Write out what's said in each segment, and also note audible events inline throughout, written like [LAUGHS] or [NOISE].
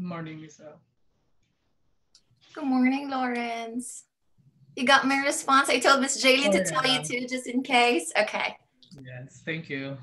morning, Lisa. Good morning, Lawrence. You got my response. I told Miss Jaylin Oh, to tell you too, just in case. Okay. Yes, thank you.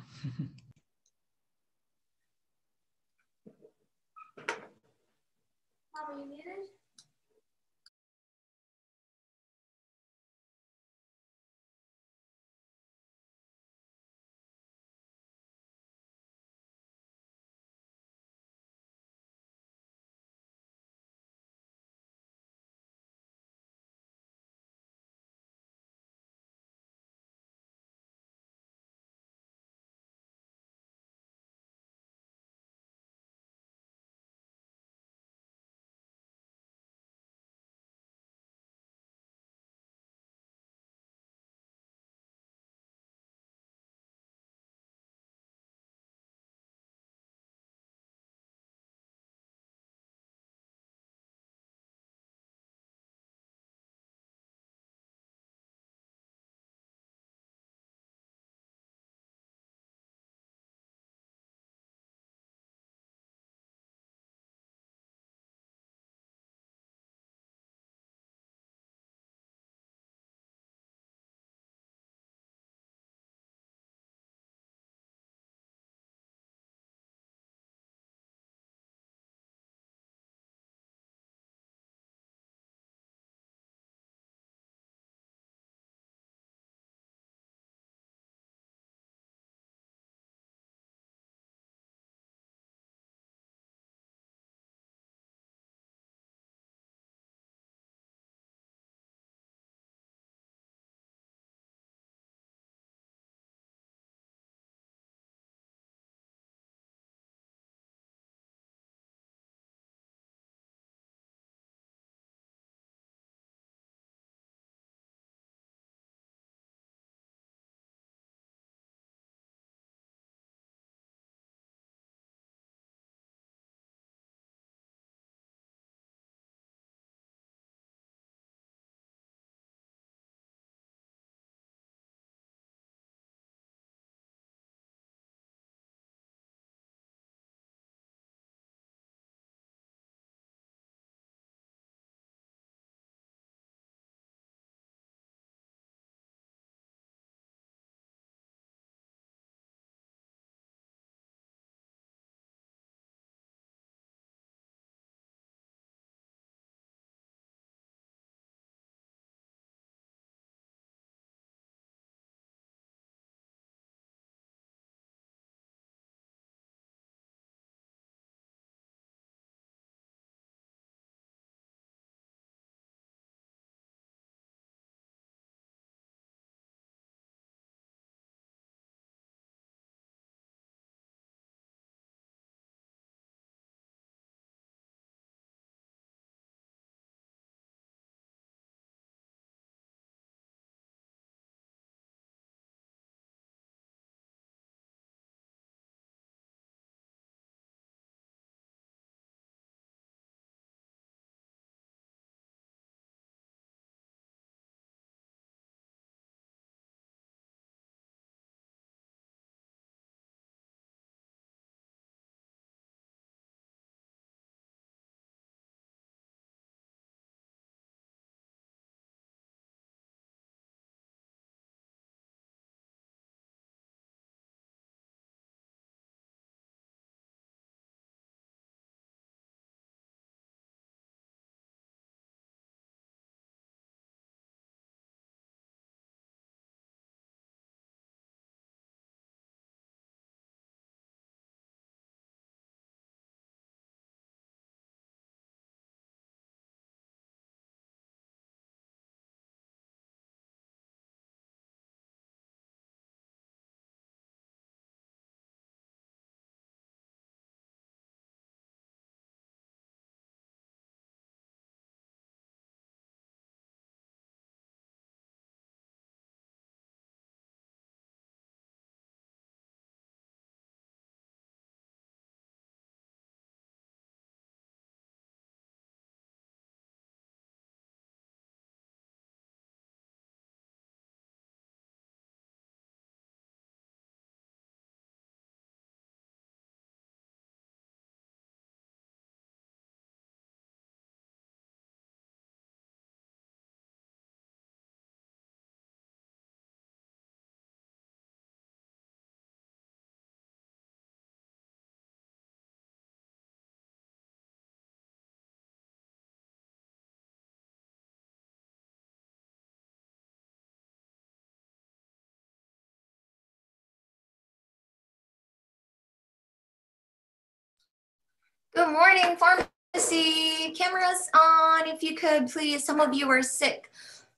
Good morning, pharmacy. Cameras on. If you could, please. Some of you are sick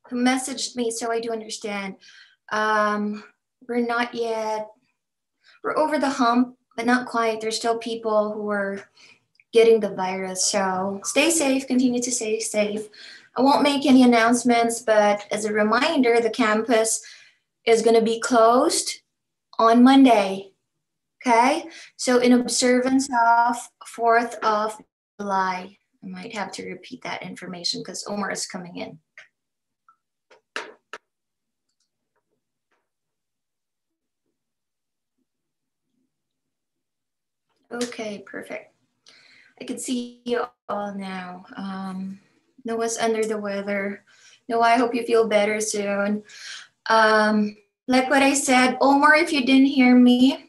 who messaged me, so I do understand. Um, we're not yet, we're over the hump, but not quite. There's still people who are getting the virus. So stay safe, continue to stay safe. I won't make any announcements, but as a reminder, the campus is going to be closed on Monday. Okay, so in observance of 4th of July, I might have to repeat that information because Omar is coming in. Okay, perfect. I can see you all now. Um, Noah's under the weather. Noah, I hope you feel better soon. Um, like what I said, Omar, if you didn't hear me,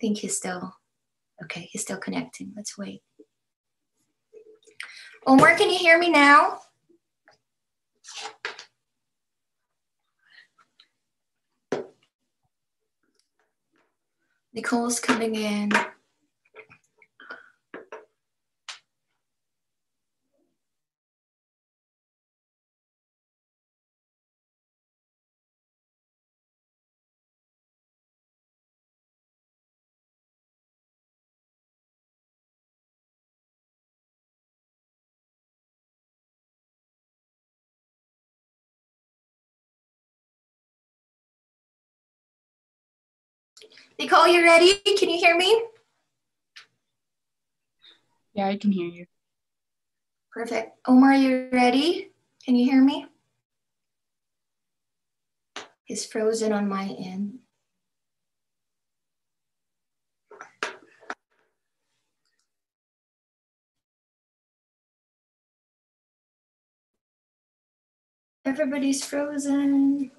think he's still, okay, he's still connecting. Let's wait. Omar, can you hear me now? Nicole's coming in. Nicole, you ready? Can you hear me? Yeah, I can hear you. Perfect. Omar, you ready? Can you hear me? It's frozen on my end. Everybody's frozen.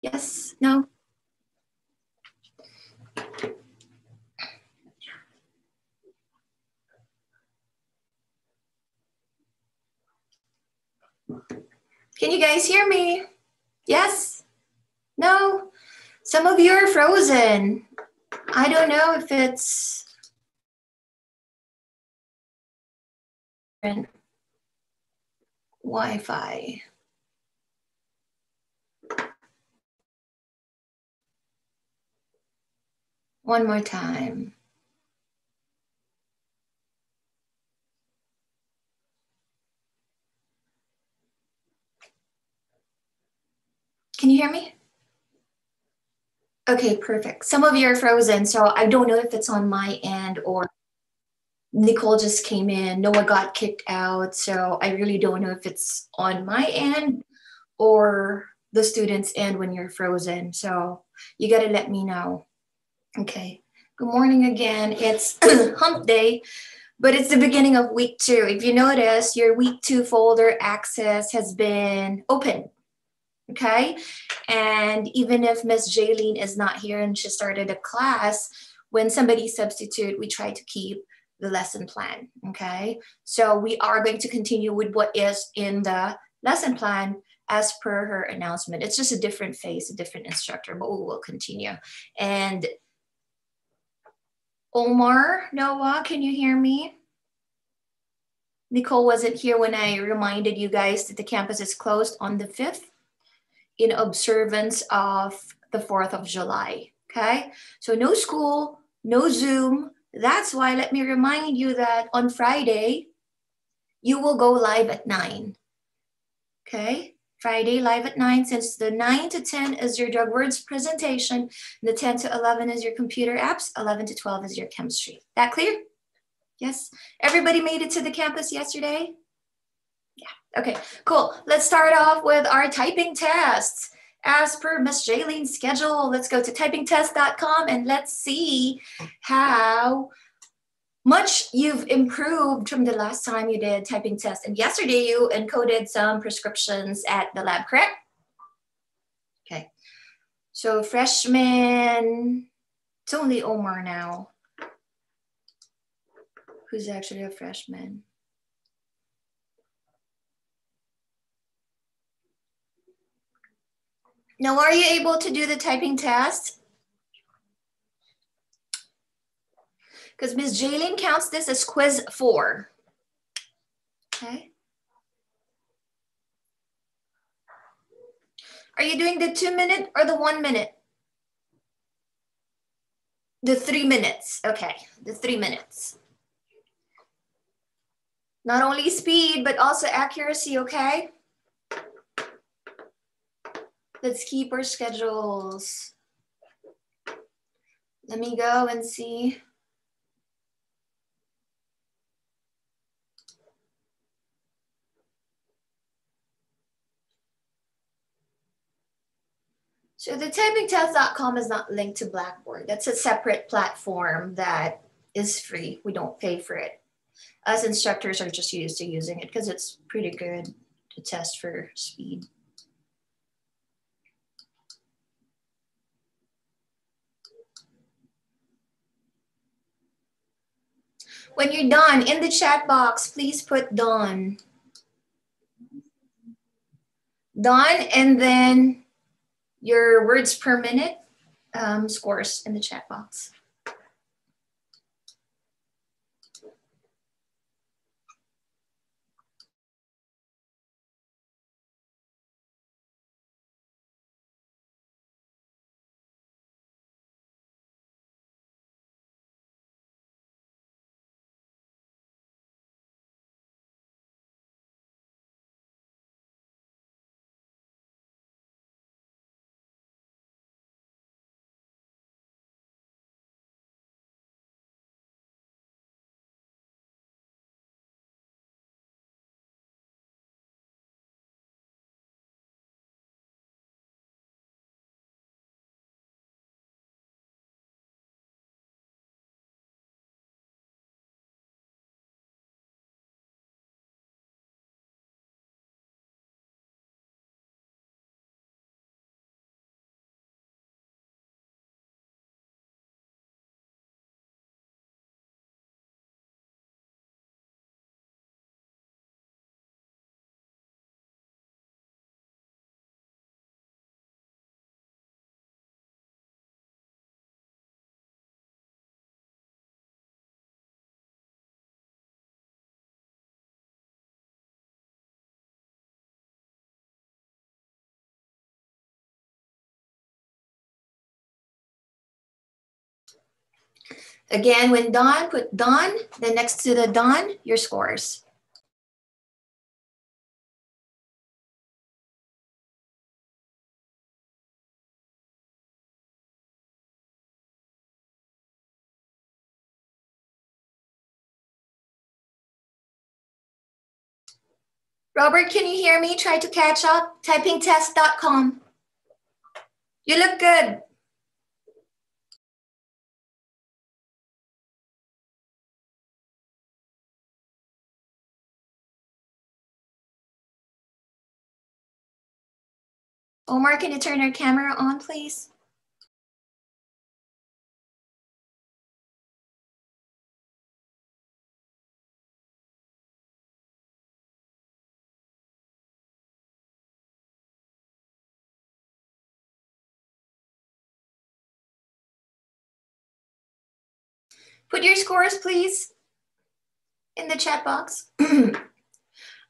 Yes, no. Can you guys hear me? Yes? No? Some of you are frozen. I don't know if it's Wi-Fi. One more time. Can you hear me? Okay, perfect. Some of you are frozen, so I don't know if it's on my end or Nicole just came in, Noah got kicked out, so I really don't know if it's on my end or the student's end when you're frozen. So you got to let me know. Okay. Good morning again. It's [CLEARS THROAT] hump day, but it's the beginning of week two. If you notice, your week two folder access has been open. Okay. And even if Miss Jaylene is not here and she started a class, when somebody substitute, we try to keep the lesson plan. Okay. So we are going to continue with what is in the lesson plan as per her announcement. It's just a different phase, a different instructor, but we will continue. And Omar, Noah, can you hear me? Nicole wasn't here when I reminded you guys that the campus is closed on the 5th in observance of the 4th of July. Okay, so no school, no Zoom. That's why let me remind you that on Friday, you will go live at 9. Okay, Friday live at 9 since the 9 to 10 is your drug words presentation, the 10 to 11 is your computer apps, 11 to 12 is your chemistry. That clear? Yes. Everybody made it to the campus yesterday? Yeah. Okay, cool. Let's start off with our typing tests. as per Miss Jaylene's schedule. Let's go to typingtest.com and let's see how much you've improved from the last time you did typing test. And yesterday you encoded some prescriptions at the lab, correct? Okay. So freshman, it's only Omar now. Who's actually a freshman? Now, are you able to do the typing test? Because Ms. Jaylene counts this as quiz four. Okay. Are you doing the two minute or the one minute? The three minutes. Okay, the three minutes. Not only speed, but also accuracy, okay? Let's keep our schedules. Let me go and see. So the typingtest.com is not linked to Blackboard. That's a separate platform that is free. We don't pay for it. Us instructors are just used to using it because it's pretty good to test for speed. When you're done, in the chat box, please put done. Done, and then your words per minute um, scores in the chat box. Again, when done, put done, then next to the done, your scores. Robert, can you hear me? Try to catch up. Typingtest.com. You look good. Omar, can you turn your camera on, please? Put your scores, please, in the chat box. [CLEARS THROAT]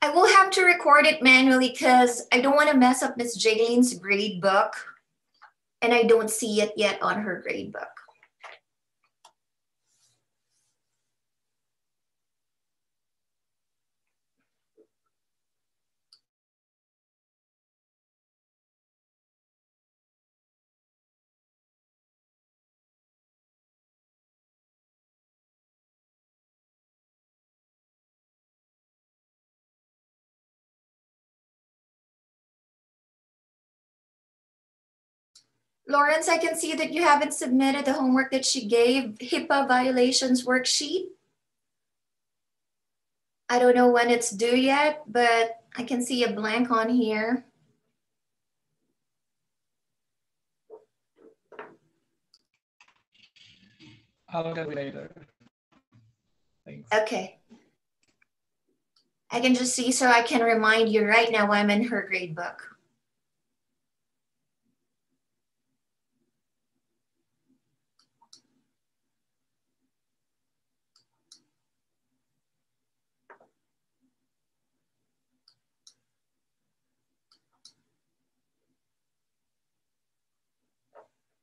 I will have to record it manually because I don't want to mess up Miss Jaylene's grade book and I don't see it yet on her grade book. Lawrence, I can see that you haven't submitted the homework that she gave, HIPAA violations worksheet. I don't know when it's due yet, but I can see a blank on here. I'll get it later. Thanks. Okay. I can just see so I can remind you right now I'm in her grade book.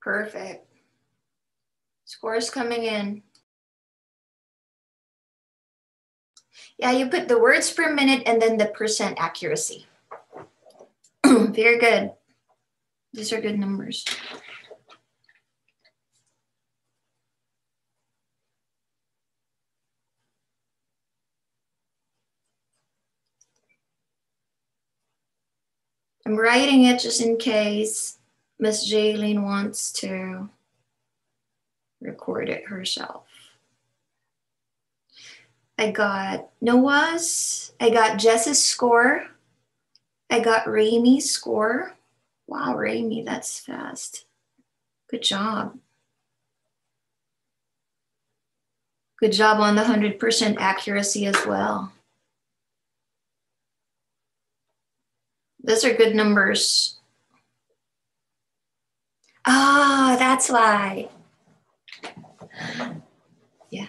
Perfect. Scores coming in. Yeah, you put the words per minute and then the percent accuracy. [CLEARS THROAT] Very good. These are good numbers. I'm writing it just in case Miss Jaylene wants to record it herself. I got Noah's, I got Jess's score, I got Ramey's score. Wow, Ramey, that's fast. Good job. Good job on the 100% accuracy as well. Those are good numbers. Ah, that's why. Yeah.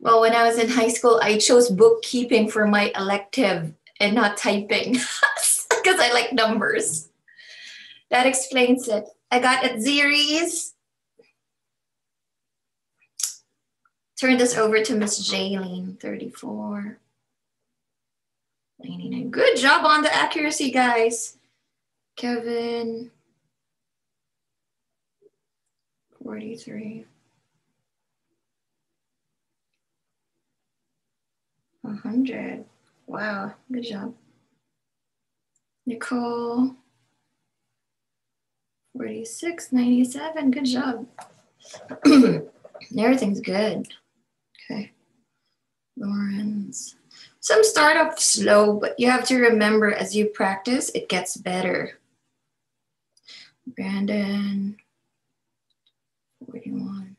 Well, when I was in high school, I chose bookkeeping for my elective and not typing [LAUGHS] because I like numbers. That explains it. I got Zeries. Turn this over to Miss Jaylene, 34. 99. Good job on the accuracy, guys. Kevin, 43. 100. Wow, good job. Nicole, 46, 97. Good job. [CLEARS THROAT] Everything's good. Okay. Lawrence. Some start off slow, but you have to remember as you practice, it gets better. Brandon, 41.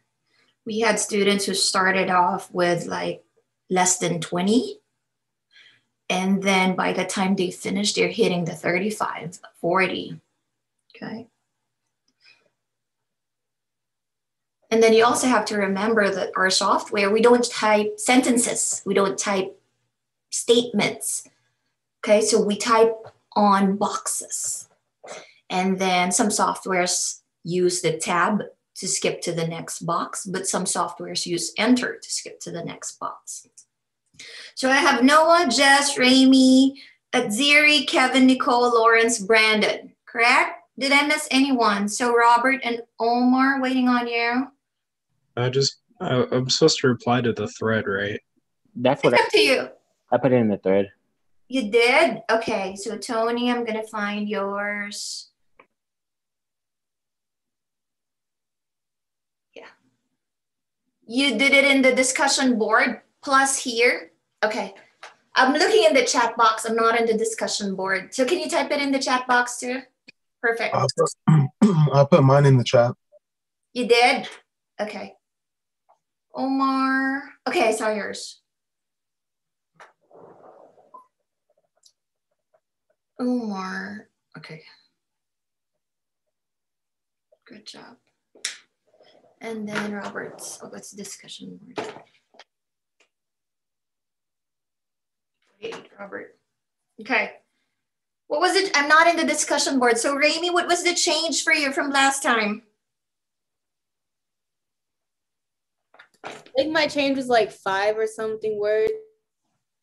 We had students who started off with like less than 20. And then by the time they finish, they're hitting the 35, 40. Okay. And then you also have to remember that our software, we don't type sentences, we don't type statements. Okay, so we type on boxes. And then some softwares use the tab to skip to the next box, but some softwares use enter to skip to the next box. So I have Noah, Jess, Ramey, Adziri, Kevin, Nicole, Lawrence, Brandon, correct? Did I miss anyone? So Robert and Omar waiting on you. I just, I, I'm supposed to reply to the thread, right? That's what It's I, up to you. I put it in the thread. You did? Okay, so Tony, I'm gonna find yours. Yeah. You did it in the discussion board plus here? Okay. I'm looking in the chat box. I'm not in the discussion board. So can you type it in the chat box too? Perfect. I'll put, [CLEARS THROAT] I'll put mine in the chat. You did? Okay. Omar. Okay, I saw yours. Omar. Okay. Good job. And then Robert's. Oh, that's discussion board. Wait, Robert. Okay. What was it? I'm not in the discussion board. So, Rami, what was the change for you from last time? I think my change was like five or something words.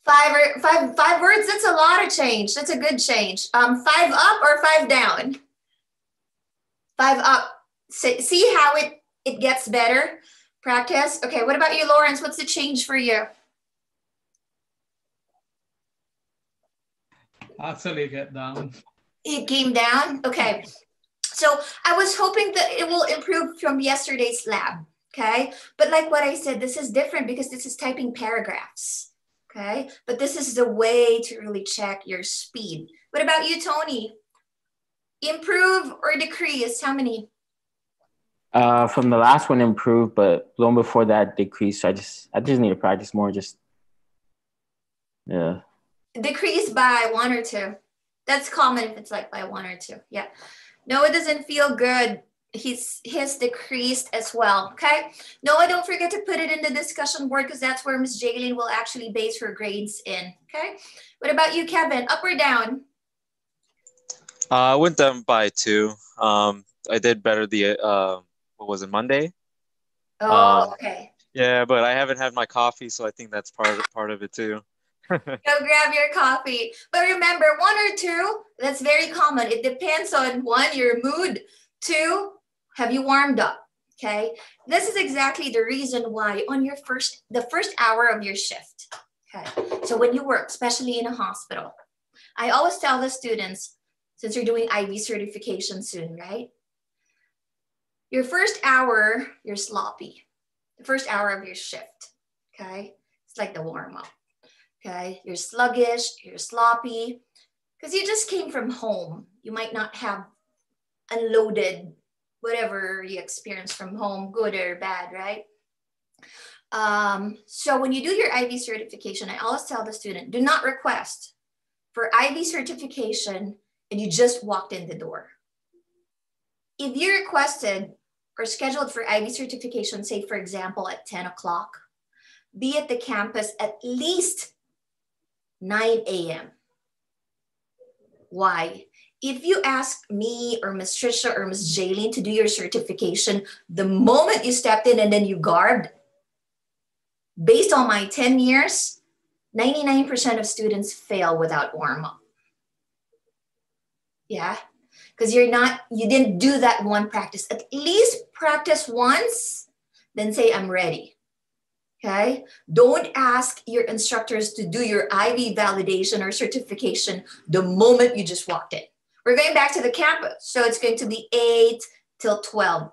Five or five five words. That's a lot of change. That's a good change. Um, five up or five down. Five up. See how it it gets better. Practice. Okay. What about you, Lawrence? What's the change for you? Actually, get down. It came down. Okay. So I was hoping that it will improve from yesterday's lab. Okay. But like what I said, this is different because this is typing paragraphs. Okay. But this is the way to really check your speed. What about you, Tony? Improve or decrease? How many? Uh, from the last one improved, but long before that decreased. So I just I just need to practice more. Just yeah. Decrease by one or two. That's common if it's like by one or two. Yeah. No, it doesn't feel good. He's his decreased as well. Okay. Noah, don't forget to put it in the discussion board because that's where Miss Jaylene will actually base her grades in. Okay. What about you, Kevin? Up or down? Uh, I went down by two. Um, I did better the uh, what was it Monday? Oh, Um, okay. Yeah, but I haven't had my coffee, so I think that's part of part of it too. [LAUGHS] Go grab your coffee. But remember, one or two, that's very common. It depends on one, your mood. Two, have you warmed up? Okay. This is exactly the reason why on your first, the first hour of your shift. Okay. So when you work, especially in a hospital, I always tell the students, since you're doing IV certification soon, right? Your first hour, you're sloppy. The first hour of your shift. Okay. It's like the warm up. Okay, you're sluggish, you're sloppy, because you just came from home. You might not have unloaded whatever you experience from home, good or bad, right? Um, so when you do your IV certification, I always tell the student, do not request for IV certification and you just walked in the door. If you requested or scheduled for IV certification, say for example at 10 o'clock, be at the campus at least 9 a.m. Why? If you ask me or Miss Trisha or Miss Jaylene to do your certification, the moment you stepped in and then you garbed, based on my 10 years, 99% of students fail without warm up. Yeah, because you're not, you didn't do that one practice. At least practice once, then say, I'm ready. Okay. Don't ask your instructors to do your IV validation or certification the moment you just walked in. We're going back to the campus. So it's going to be 8 till 12.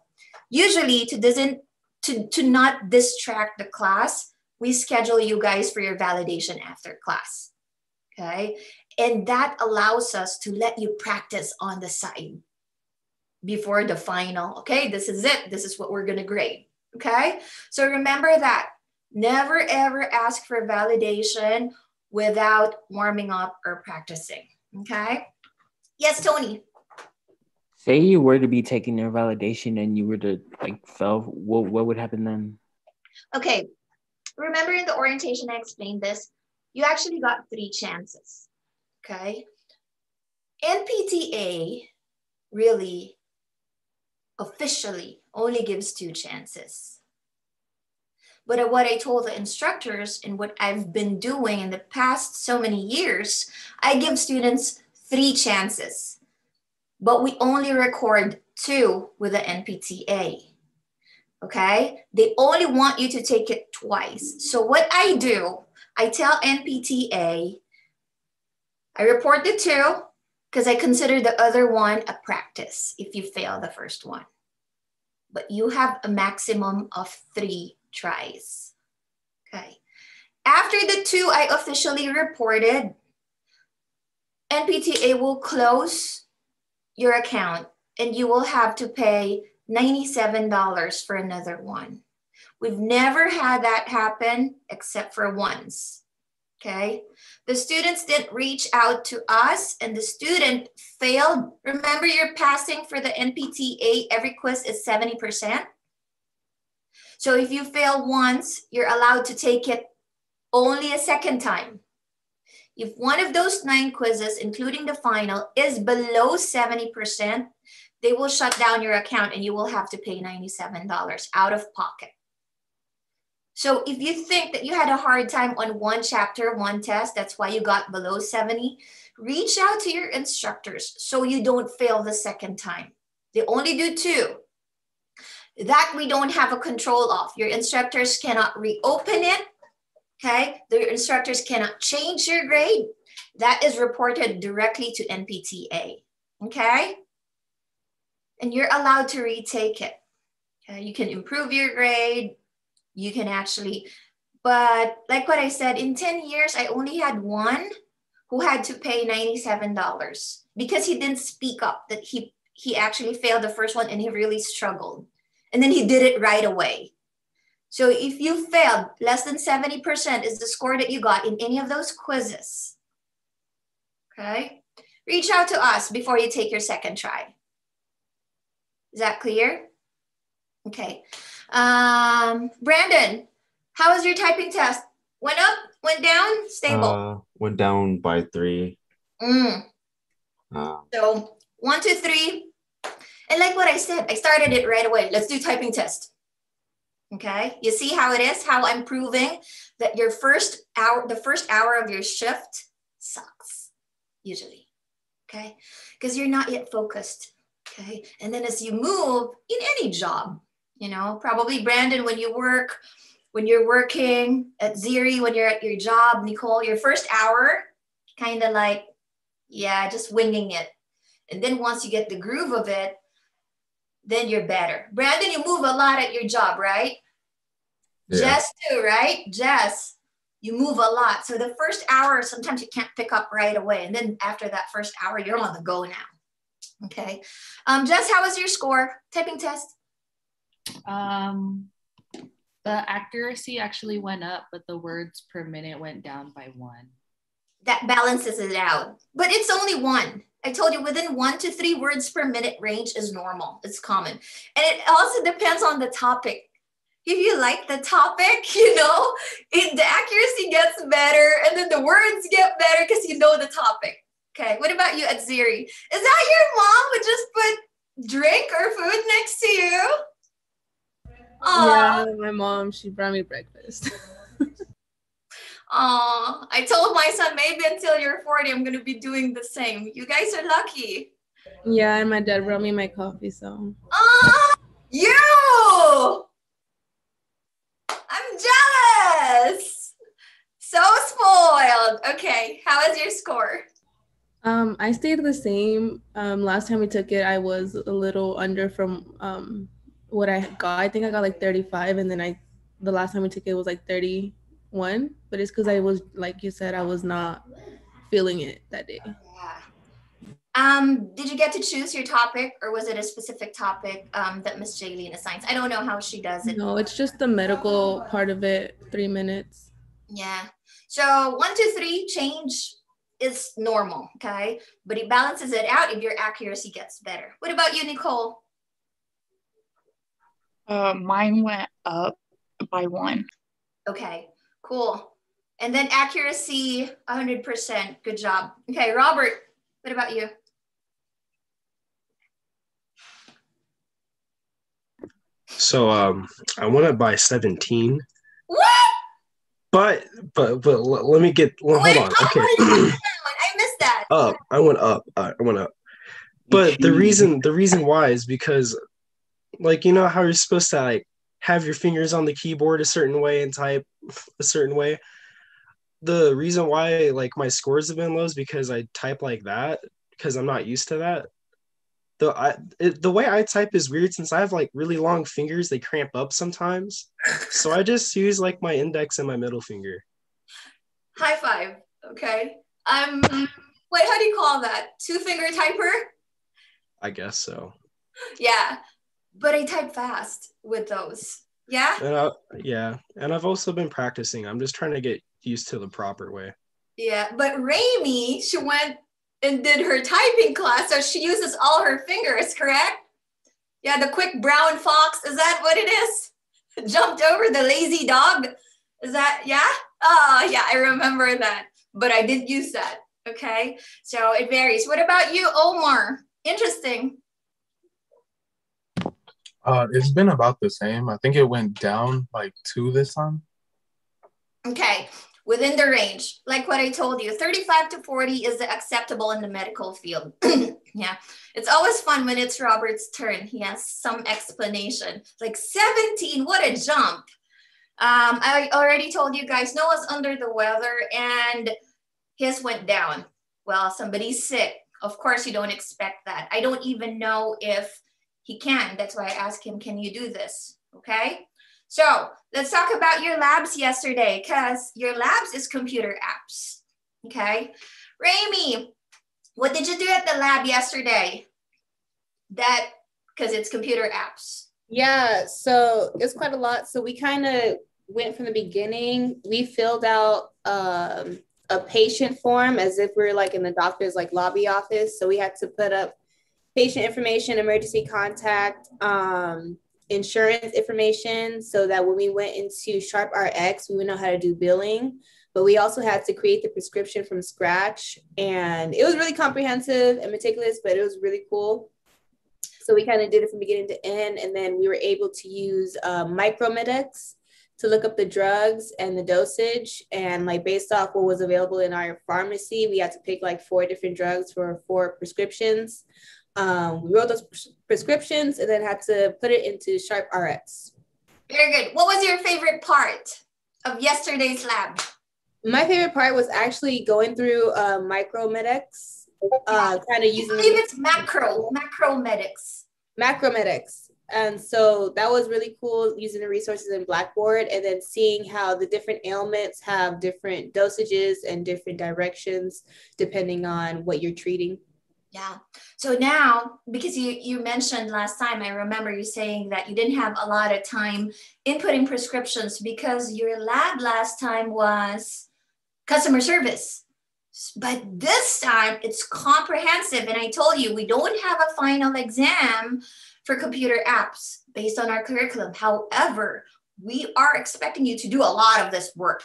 Usually to doesn't to, to not distract the class, we schedule you guys for your validation after class. Okay. And that allows us to let you practice on the side before the final. Okay, this is it. This is what we're going to grade. Okay, so remember that never ever ask for validation without warming up or practicing. Okay, yes, Tony. Say you were to be taking their validation and you were to like fail, what what would happen then? Okay, remember in the orientation, I explained this. You actually got three chances. Okay, NPTA really officially only gives two chances. But what I told the instructors and what I've been doing in the past so many years, I give students three chances, but we only record two with the NPTA. Okay? They only want you to take it twice. So what I do, I tell NPTA, I report the two because I consider the other one a practice if you fail the first one. But you have a maximum of three tries. Okay. After the two I officially reported, NPTA will close your account and you will have to pay $97 for another one. We've never had that happen except for once. Okay. The students didn't reach out to us and the student failed. Remember, you're passing for the NPTA, every quiz is 70%. So if you fail once, you're allowed to take it only a second time. If one of those nine quizzes, including the final, is below 70%, they will shut down your account and you will have to pay $97 out of pocket. So if you think that you had a hard time on one chapter, one test, that's why you got below 70, reach out to your instructors so you don't fail the second time. They only do two. That we don't have a control of. Your instructors cannot reopen it. Okay. The instructors cannot change your grade. That is reported directly to NPTA. Okay. and you're allowed to retake it. Okay, you can improve your grade. You can actually, but like what I said, in 10 years, I only had one who had to pay $97 because he didn't speak up that he he actually failed the first one and he really struggled. And then he did it right away. So if you failed, less than 70% is the score that you got in any of those quizzes. Okay? Reach out to us before you take your second try. Is that clear? Okay. Um, Brandon, how was your typing test? Went up, went down, stable. Uh, went down by three. Mm. Uh, So one, two, three. And like what I said, I started it right away. Let's do typing test. Okay. You see how it is, how I'm proving that your first hour, the first hour of your shift sucks usually. Okay. Because you're not yet focused. Okay. And then as you move in any job, you know, probably Brandon, when you work, when you're working Adziri, when you're at your job, Nicole, your first hour, kind of like, yeah, just winging it. And then once you get the groove of it, then you're better. Brandon, you move a lot at your job, right? yeah. Jess too, right? Jess, you move a lot. So the first hour, sometimes you can't pick up right away. And then after that first hour, you're on the go now. Okay. Um, Jess, how was your score? Typing test? Um, the accuracy actually went up, but the words per minute went down by one. That balances it out. But it's only one. I told you within one to three words per minute range is normal. It's common. And it also depends on the topic. If you like the topic, [LAUGHS] you know, it, the accuracy gets better and then the words get better because you know the topic. Okay. What about you Adziri? Is that your mom would just put drink or food next to you? Aw. Yeah, my mom, she brought me breakfast. [LAUGHS] Aw, I told my son maybe until you're 40, I'm gonna be doing the same. You guys are lucky. yeah, and my dad brought me my coffee, so Ah, you! I'm jealous. So spoiled. Okay, how is your score? um I stayed the same. Um last time we took it, I was a little under from um what I got. I think I got like 35 and then I the last time we took it was like 31, but it's cuz I was like you said I was not feeling it that day. Yeah. Um, did you get to choose your topic or was it a specific topic um, that Miss Jaylene assigns? I don't know how she does it. No, it's just the medical part of it, 3 minutes. Yeah. So one, two, three change is normal, okay? But it balances it out if your accuracy gets better. What about you, Nicole? Uh, mine went up by one. Okay, cool. And then accuracy, 100%. Good job. Okay, Robert, what about you? So um, I went up by 17, What? but but but l- let me get. Well, hold on. oh, Okay, what did you say? [CLEARS THROAT] I missed that. up. I went up. Uh, I went up. But the reason the reason why is because, like you know how you're supposed to like have your fingers on the keyboard a certain way and type a certain way. The reason why like my scores have been low is because I type like that because I'm not used to that. The I it, the way I type is weird since I have like really long fingers. They cramp up sometimes, so I just [LAUGHS] use like my index and my middle finger. High five. Okay. Um, wait, how do you call that? Two finger typer? I guess so. Yeah. But I type fast with those. Yeah. And I, yeah, and I've also been practicing. I'm just trying to get used to the proper way. Yeah. But Rami, she went and did her typing class, so she uses all her fingers, correct? Yeah, the quick brown fox. Is that what it is? [LAUGHS] Jumped over the lazy dog. Is that, yeah? Oh, yeah, I remember that. But I did use that. Okay. So it varies. What about you, Omar? Interesting. Uh, it's been about the same. I think it went down like two this time. Okay, within the range, like what I told you, 35 to 40 is acceptable in the medical field. [CLEARS THROAT] yeah, it's always fun when it's Robert's turn. He has some explanation. Like 17, what a jump. Um, I already told you guys, Noah's under the weather and his went down. Well, somebody's sick. Of course, you don't expect that. I don't even know if He can. That's why I asked him, can you do this? Okay. So let's talk about your labs yesterday because your labs is computer apps. Okay. Rami, what did you do at the lab yesterday? That because it's computer apps. Yeah, so it's quite a lot. So we kind of went from the beginning. We filled out um, a patient form as if we are like in the doctor's like lobby office. So we had to put up patient information, emergency contact, um, insurance information, so that when we went into Sharp RX, we would know how to do billing. But we also had to create the prescription from scratch, and it was really comprehensive and meticulous, but it was really cool. So we kind of did it from beginning to end, and then we were able to use uh, Micromedex to look up the drugs and the dosage, and like based off what was available in our pharmacy, we had to pick like four different drugs for four prescriptions. Um, we wrote those pres- prescriptions and then had to put it into Sharp RX. Very good. What was your favorite part of yesterday's lab? My favorite part was actually going through uh, Micromedex, uh, kind of using. I believe it's macro, Macromedics. Macromedics. And so that was really cool using the resources in Blackboard and then seeing how the different ailments have different dosages and different directions depending on what you're treating. Yeah. So now, because you you mentioned last time, I remember you saying that you didn't have a lot of time inputting prescriptions because your lab last time was customer service. But this time it's comprehensive. And I told you, we don't have a final exam for computer apps based on our curriculum. However, we are expecting you to do a lot of this work,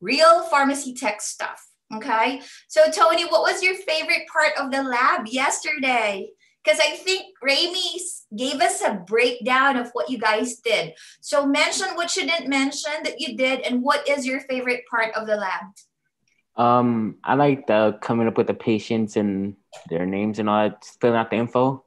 real pharmacy tech stuff. Okay. So, Tony, what was your favorite part of the lab yesterday? Because I think Rami gave us a breakdown of what you guys did. So, mention what you didn't mention that you did, and what is your favorite part of the lab? Um, I like the coming up with the patients and their names and all that, filling out the info.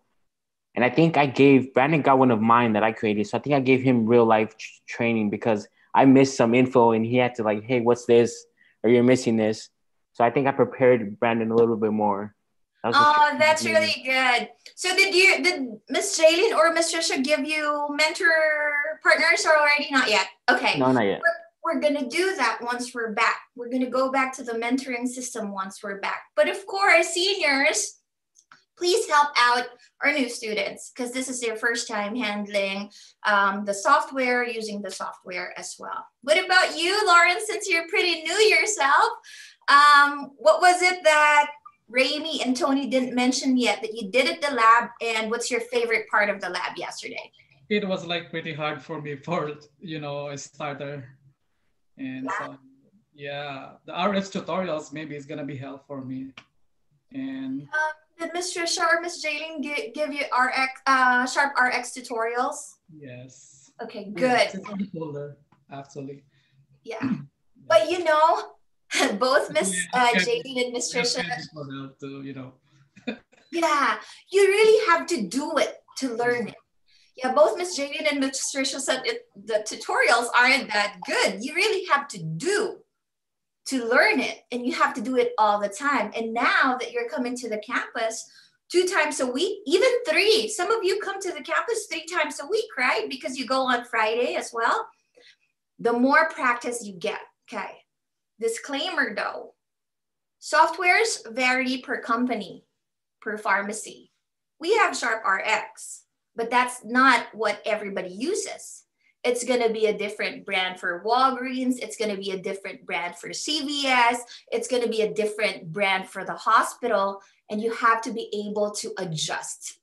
And I think I gave Brandon got one of mine that I created, so I think I gave him real life tr- training because I missed some info and he had to like, hey, what's this? Or you're missing this. So I think I prepared Brandon a little bit more. That oh, that's really good. So did you did Miss Jaylene or Miss Trisha give you mentor partners or already? Not yet. Okay. No, not yet. We're, we're gonna do that once we're back. We're gonna go back to the mentoring system once we're back. But of course, seniors, please help out our new students because this is their first time handling um, the software, using the software as well. What about you, Lauren, since you're pretty new yourself? Um, what was it that Rami and Tony didn't mention yet that you did at the lab? And what's your favorite part of the lab yesterday? It was like pretty hard for me for, you know, a starter. And yeah, so, yeah the RS tutorials maybe is going to be helpful for me. And um, did Ms. Trisha or Ms. Jaylene give, give you RX, uh, Sharp RX tutorials? Yes. Okay, good. Yeah, Absolutely. Yeah. But you know, [LAUGHS] both Miss uh, Jaylene and Miss Trisha. To, you know. [LAUGHS] yeah, you really have to do it to learn it. Yeah, both Miss Jaylene and Miss Trisha said it, the tutorials aren't that good. You really have to do to learn it, and you have to do it all the time. And now that you're coming to the campus two times a week, even three, some of you come to the campus three times a week, right? Because you go on Friday as well. The more practice you get, okay Disclaimer though, softwares vary per company, per pharmacy. We have Sharp RX, but that's not what everybody uses. It's going to be a different brand for Walgreens. It's going to be a different brand for CVS. It's going to be a different brand for the hospital. And you have to be able to adjust.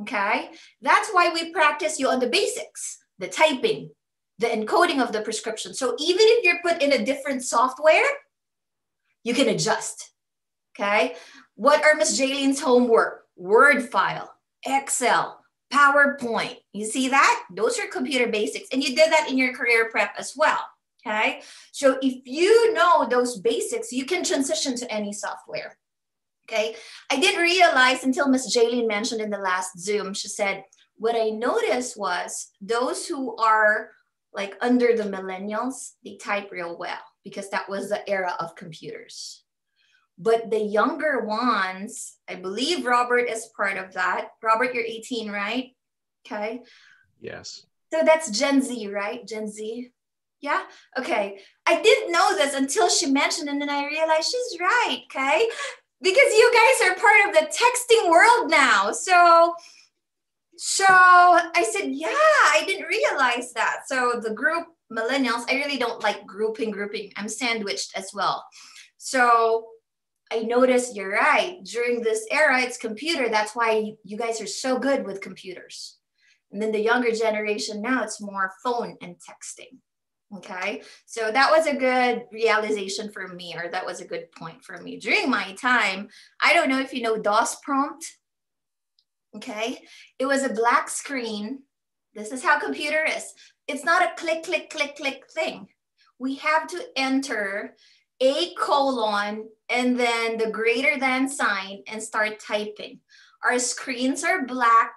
Okay. That's why we practice you on the basics, the typing, the encoding of the prescription. So even if you're put in a different software, you can adjust. Okay. What are Miss Jaylene's homework? Word file, Excel, PowerPoint. You see that? Those are computer basics. And you did that in your career prep as well. Okay. So if you know those basics, you can transition to any software. Okay. I didn't realize until Miss Jaylene mentioned in the last Zoom, she said, what I noticed was those who are like under the millennials, they type real well because that was the era of computers. But the younger ones, I believe Robert is part of that. Robert, you're 18, right? Okay. Yes. So that's Gen Z, right? Gen Z. Yeah. Okay. I didn't know this until she mentioned and then I realized she's right. Okay. Because you guys are part of the texting world now. So, so I said, yeah, I didn't realize that. So the group millennials, I really don't like grouping, grouping. I'm sandwiched as well. So I noticed you're right. During this era, it's computer. That's why you guys are so good with computers. And then the younger generation now, it's more phone and texting. Okay. So that was a good realization for me, or that was a good point for me. During my time, I don't know if you know DOS prompt. Okay. It was a black screen. This is how computer is. It's not a click, click, click, click thing. We have to enter a colon and then the greater than sign and start typing. Our screens are black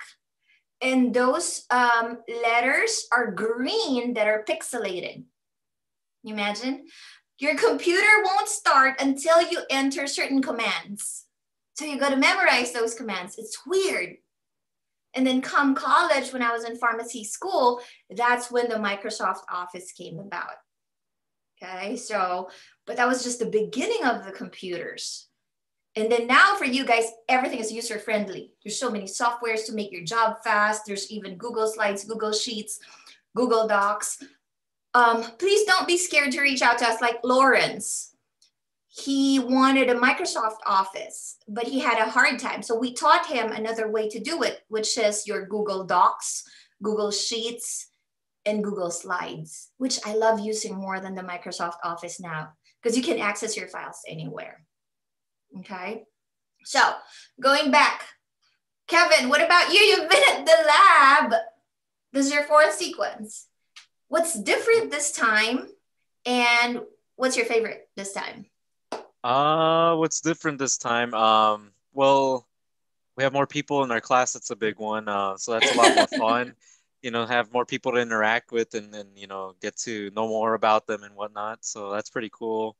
and those um, letters are green that are pixelated. You imagine? Your computer won't start until you enter certain commands. So you got to memorize those commands. It's weird. And then come college, when I was in pharmacy school, that's when the Microsoft Office came about. Okay, so, but that was just the beginning of the computers. And then now for you guys, everything is user friendly. There's so many softwares to make your job fast. There's even Google Slides, Google Sheets, Google Docs. Um, please don't be scared to reach out to us like Lawrence. He wanted a Microsoft Office, but he had a hard time. So we taught him another way to do it, which is your Google Docs, Google Sheets, and Google Slides, which I love using more than the Microsoft Office now because you can access your files anywhere. Okay. So going back, Kevin, what about you? You've been at the lab. This is your fourth sequence. What's different this time? And what's your favorite this time? Uh, what's different this time? Um, well, we have more people in our class. That's a big one. Uh, so that's a lot more [LAUGHS] fun. You know, have more people to interact with and, and you know get to know more about them and whatnot. So that's pretty cool.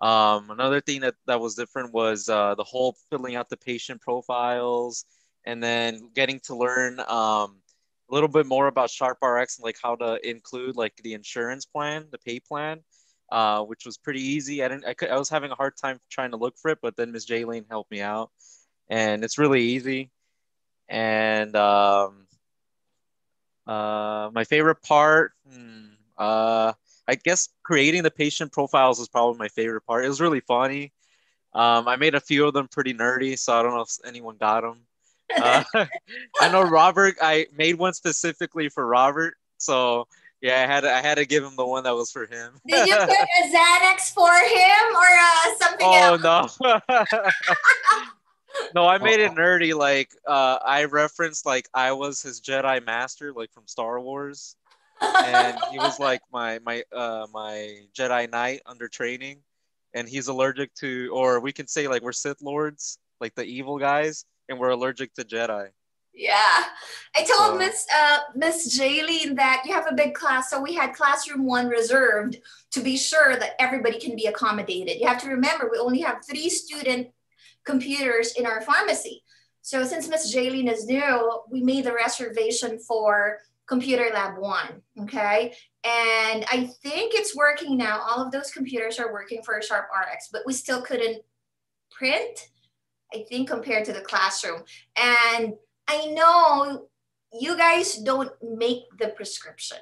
Um, another thing that, that was different was uh, the whole filling out the patient profiles and then getting to learn um, a little bit more about Sharp RX and like how to include like the insurance plan, the pay plan, uh, which was pretty easy. I didn't, I, could, I was having a hard time trying to look for it, but then Miss Jaylene helped me out and it's really easy. And um, uh, my favorite part, hmm, uh, I guess creating the patient profiles was probably my favorite part. It was really funny. Um, I made a few of them pretty nerdy, so I don't know if anyone got them. Uh, [LAUGHS] [LAUGHS] I know Robert. I made one specifically for Robert, so yeah, I had I had to give him the one that was for him. Did you put [LAUGHS] a Xanax for him or uh, something oh else? no. No, I made it nerdy. Like uh, I referenced like I was his Jedi master, like from Star Wars and he was like [LAUGHS] my my uh my Jedi Knight under training, and he's allergic to, or we can say like we're Sith lords, like the evil guys, and we're allergic to Jedi. Yeah, I told So- Miss uh, Miss Jaylene that you have a big class, so we had classroom one reserved to be sure that everybody can be accommodated. You have to remember we only have three student computers in our pharmacy. So since Miss Jaylene is new, we made the reservation for computer lab one. Okay. And I think it's working now. All of those computers are working for Sharp RX, but we still couldn't print, I think, compared to the classroom. And I know you guys don't make the prescription,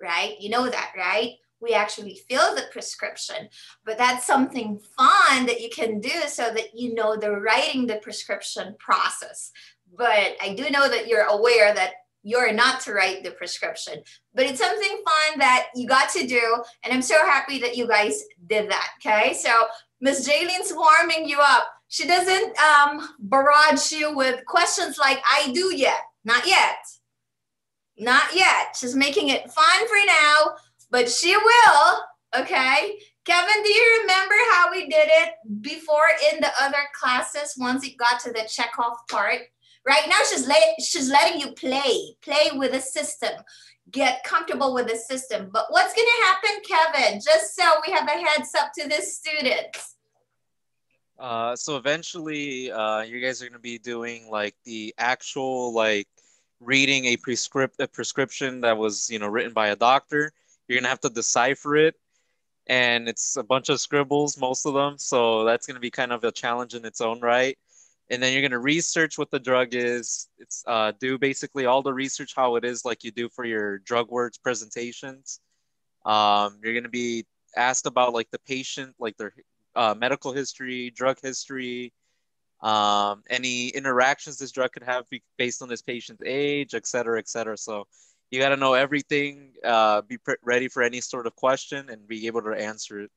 right? You know that, right? We actually fill the prescription, but that's something fun that you can do so that you know the writing the prescription process. But I do know that you're aware that you're not to write the prescription, but it's something fun that you got to do. And I'm so happy that you guys did that. Okay. So Miss Jaylene's warming you up. She doesn't um, barrage you with questions like I do yet. Not yet. Not yet. She's making it fun for now, but she will. Okay. Kevin, do you remember how we did it before in the other classes once it got to the checkoff part? Right now, she's, let, she's letting you play, play with the system, get comfortable with the system. But what's going to happen, Kevin, just so we have a heads up to the students? Uh, so eventually, uh, you guys are gonna be doing like the actual like reading a prescript a prescription that was you know written by a doctor. You're gonna have to decipher it, and it's a bunch of scribbles, most of them. So that's gonna be kind of a challenge in its own right. And then you're gonna research what the drug is. It's uh, do basically all the research how it is like you do for your drug words presentations. Um, you're gonna be asked about like the patient, like their uh, medical history, drug history, um, any interactions this drug could have based on this patient's age, et cetera, et cetera. So you got to know everything, uh, be pre- ready for any sort of question and be able to answer it.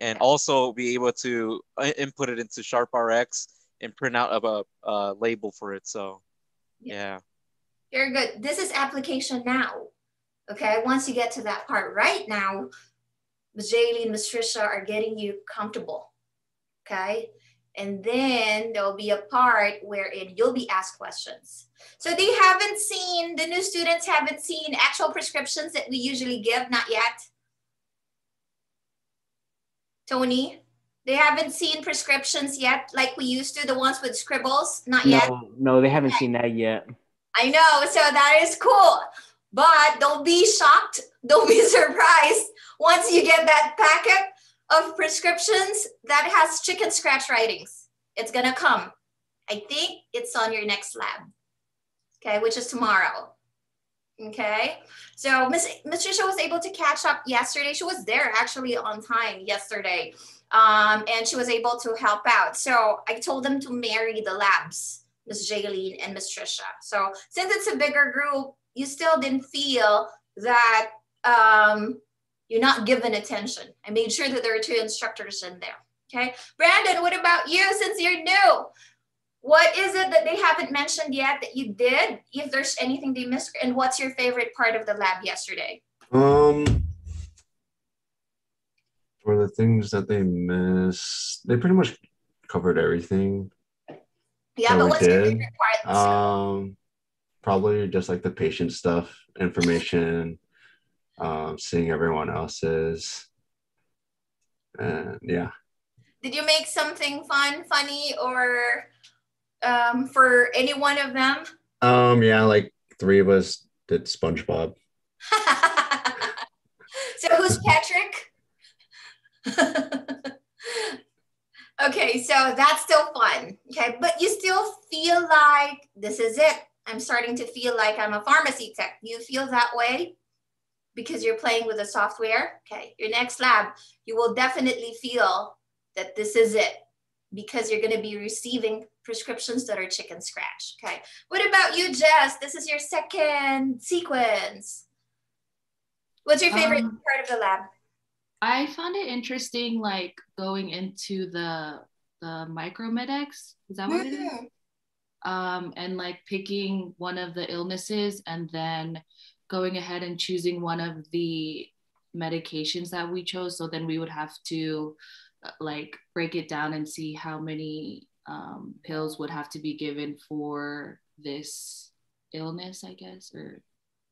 And also be able to uh, input it into Sharp RX and print out a, a label for it. So, yeah. Very good. This is application now. Okay. Once you get to that part right now, Ms. Jaylene and Ms. Trisha are getting you comfortable. Okay. And then there'll be a part where it, you'll be asked questions. So they haven't seen, the new students haven't seen actual prescriptions that we usually give, not yet. Tony, they haven't seen prescriptions yet like we used to, the ones with scribbles, not yet. No, no, they haven't seen that yet. I know, so that is cool. But don't be shocked, [LAUGHS] don't be surprised once you get that packet of prescriptions that has chicken scratch writings. It's gonna come. I think it's on your next lab, okay, which is tomorrow. Okay, so Miss Miss Trisha was able to catch up yesterday. She was there actually on time yesterday, um, and she was able to help out. So I told them to marry the labs, Miss Jaylene and Miss Trisha. So since it's a bigger group, you still didn't feel that um, you're not given attention. I made sure that there are two instructors in there. Okay. Brandon, what about you since you're new? What is it that they haven't mentioned yet that you did? If there's anything they missed, and what's your favorite part of the lab yesterday? Um, for the things that they missed, they pretty much covered everything. Yeah, but what's your did. favorite part? Um, probably just like the patient stuff, information, um, seeing everyone else's, and yeah. Did you make something fun, funny, or um, for any one of them? Um, yeah, like three of us did SpongeBob. [LAUGHS] So who's Patrick? [LAUGHS] okay, so that's still fun. Okay, but you still feel like this is it. I'm starting to feel like I'm a pharmacy tech. You feel that way because you're playing with the software. Okay, your next lab, you will definitely feel that this is it because you're going to be receiving prescriptions that are chicken scratch. Okay, what about you, Jess? This is your second sequence. What's your favorite Um, part of the lab? I found it interesting, like going into the the micromedex. Is that what it is? Mhm. Um, and like picking one of the illnesses and then going ahead and choosing one of the medications that we chose. So then we would have to uh, like break it down and see how many um, pills would have to be given for this illness, I guess, or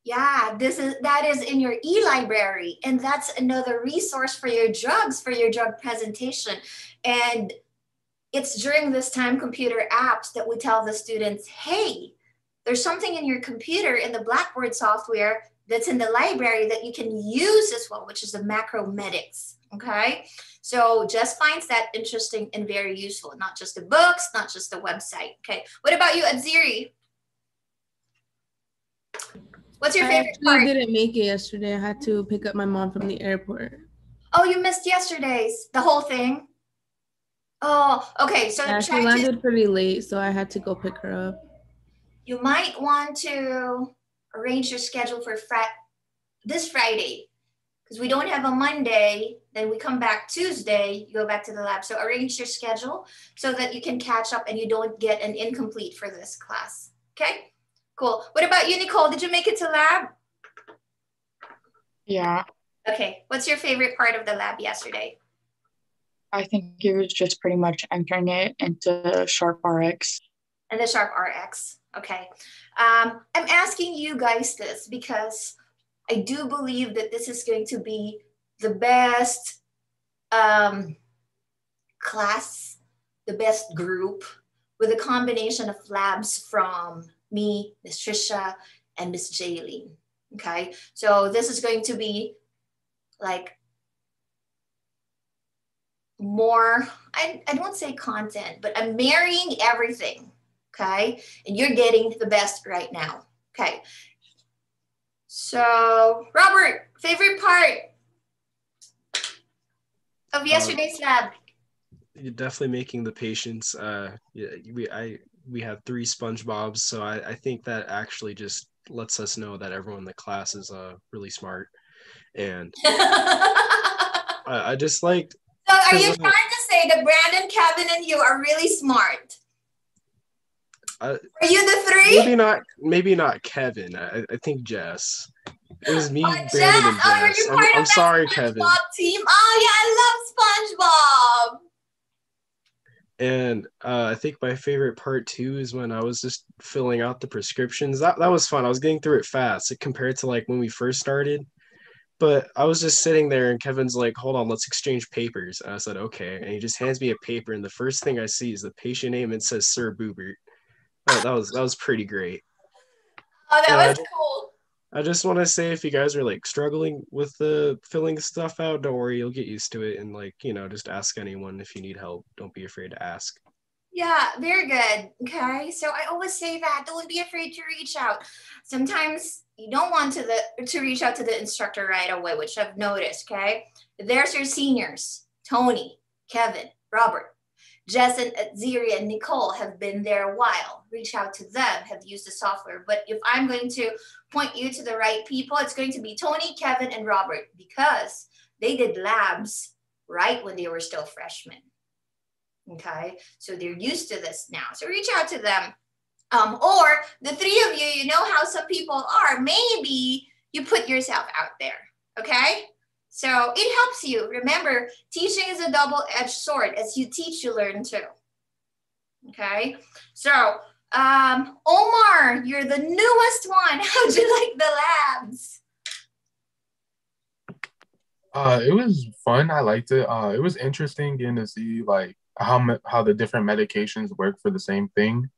Yeah, this is that is in your e-library, and that's another resource for your drugs for your drug presentation. And it's during this time computer apps that we tell the students, hey, there's something in your computer in the Blackboard software that's in the library that you can use as well, which is the macromedics. Okay. So just finds that interesting and very useful, not just the books, not just the website. Okay. What about you, Adziri? What's your I favorite actually part? didn't make it yesterday. I had to pick up my mom from the airport. Oh, you missed yesterday's, the whole thing. Oh, okay. So Yeah, she try to, landed pretty late, so I had to go pick her up. You might want to arrange your schedule for fri- this Friday because we don't have a Monday. Then we come back Tuesday, you go back to the lab. So arrange your schedule so that you can catch up and you don't get an incomplete for this class. Okay, cool. What about you, Nicole? Did you make it to lab? Yeah, Okay, what's your favorite part of the lab yesterday? I think it was just pretty much entering it into Sharp RX. and the Sharp RX. Okay. Um, I'm asking you guys this because I do believe that this is going to be the best um, class, the best group with a combination of labs from me, Miss Trisha, and Miss Jaylene. Okay, so this is going to be like more, I, I don't say content, but I'm marrying everything. Okay, and you're getting the best right now. Okay, so Robert, favorite part of yesterday's lab? You're definitely making the patients. Uh, yeah, we I we had three SpongeBob's, so I, I think that actually just lets us know that everyone in the class is uh really smart, and [LAUGHS] I, I just like. So are you uh, trying to say that Brandon, Kevin, and you are really smart? I, Are you the three? maybe not maybe not Kevin. I, I think Jess. It was me, Brandon, Jess, and oh, are Jess. you I'm, part I'm of that sorry, Kevin. SpongeBob team? Oh yeah, I love SpongeBob. And uh, I think my favorite part too is when I was just filling out the prescriptions. That that was fun. I was getting through it fast compared to like when we first started. But I was just sitting there, and Kevin's like, "Hold on, let's exchange papers." And I said, "Okay." And he just hands me a paper, and the first thing I see is the patient name. and It says Sir Boobert. Oh, that was that was pretty great. Oh, that Yeah, was cool. I just want to say, if you guys are like struggling with the filling stuff out, don't worry, you'll get used to it. And like, you know, just ask anyone if you need help. Don't be afraid to ask. Yeah, very good. Okay, so I always say that don't be afraid to reach out. Sometimes you don't want to the to reach out to the instructor right away, which I've noticed. Okay, there's your seniors: Tony, Kevin, Robert, Jess, and Ziri, and Nicole have been there a while. Reach out to them, have used the software. But if I'm going to point you to the right people, it's going to be Tony, Kevin, and Robert because they did labs right when they were still freshmen. Okay, so they're used to this now. So reach out to them. Um, or the three of you, you know how some people are. Maybe you put yourself out there. Okay, so it helps you. Remember, teaching is a double edged sword. As you teach, you learn too. Okay, so um, Omar, you're the newest one. [LAUGHS] How'd you like the labs? Uh, it was fun. I liked it. Uh, it was interesting getting to see like how how the different medications work for the same thing,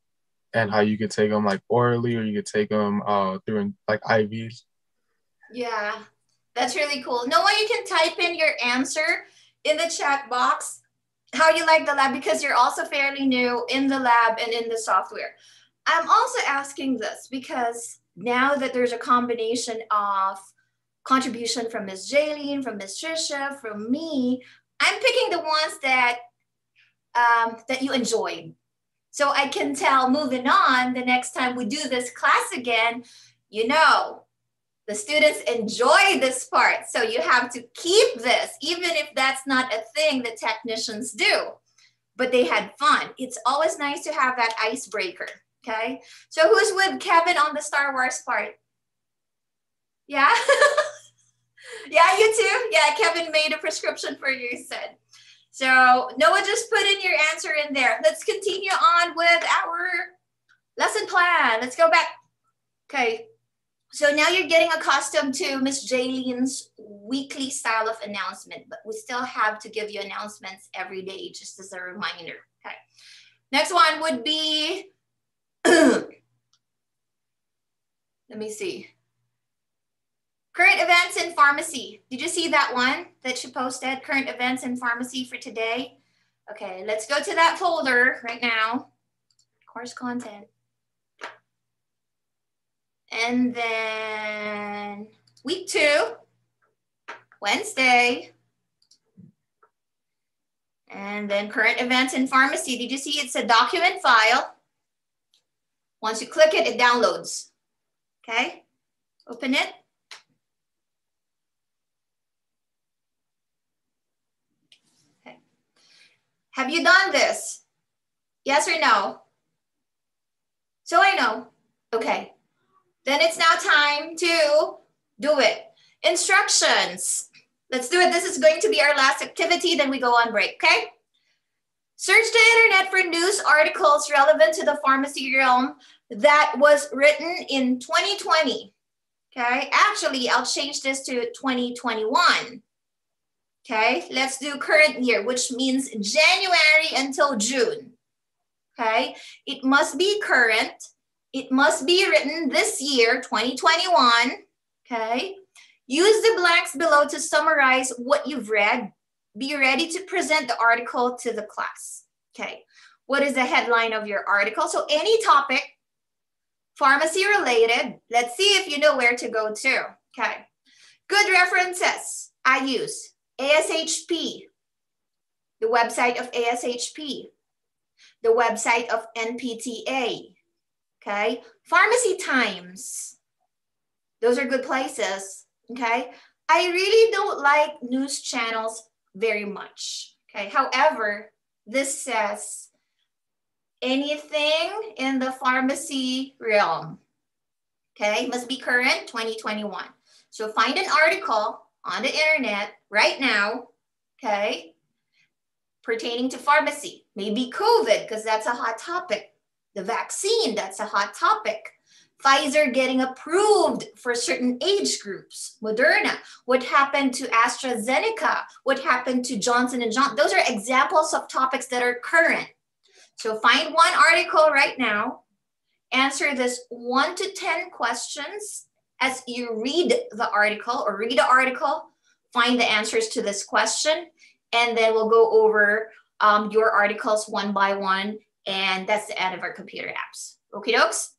and how you could take them like orally or you could take them uh through like IVs. Yeah, that's really cool. Noah, you can type in your answer in the chat box how you like the lab because you're also fairly new in the lab and in the software. I'm also asking this because now that there's a combination of contribution from Ms. Jaylene, from Ms. Trisha, from me, I'm picking the ones that um, that you enjoyed. So I can tell moving on the next time we do this class again, you know, the students enjoy this part. So you have to keep this, even if that's not a thing that technicians do, but they had fun. It's always nice to have that icebreaker. Okay. So who's with Kevin on the Star Wars part? Yeah. [LAUGHS] yeah, you too. Yeah, Kevin made a prescription for you, you said. So Noah just put in your answer in there. Let's continue on with our lesson plan. Let's go back. Okay. So now you're getting accustomed to Miss Jaylene's weekly style of announcement, but we still have to give you announcements every day, just as a reminder. Okay. Next one would be, [CLEARS THROAT] let me see. Current events in pharmacy. Did you see that one that she posted? Current events in pharmacy for today. Okay, let's go to that folder right now. Course content. And then week two, Wednesday. And then current events in pharmacy. Did you see it's a document file? Once you click it, it downloads. Okay, open it. Okay. Have you done this? Yes or no? So I know. Okay. Then it's now time to do it. Instructions. Let's do it. This is going to be our last activity. Then we go on break. Okay. Search the internet for news articles relevant to the pharmacy realm that was written in 2020. Okay. Actually, I'll change this to 2021. Okay. Let's do current year, which means January until June. Okay. It must be current It must be written this year, 2021. Okay. Use the blanks below to summarize what you've read. Be ready to present the article to the class. Okay. What is the headline of your article? So any topic, pharmacy related. Let's see if you know where to go to. Okay. Good references I use ASHP, the website of ASHP, the website of NPTA, okay? Pharmacy Times, those are good places, okay? I really don't like news channels very much, okay? However, this says anything in the pharmacy realm, okay? Must be current 2021. So find an article on the internet right now, okay, pertaining to pharmacy. Maybe COVID, because that's a hot topic. The vaccine, that's a hot topic. Pfizer getting approved for certain age groups. Moderna, what happened to AstraZeneca? What happened to Johnson and Johnson? Those are examples of topics that are current. So find one article right now, answer this one to 10 questions as you read the article or read the article, find the answers to this question, and then we'll go over um, your articles one by one. And that's the end of our computer apps. Okay, dokes?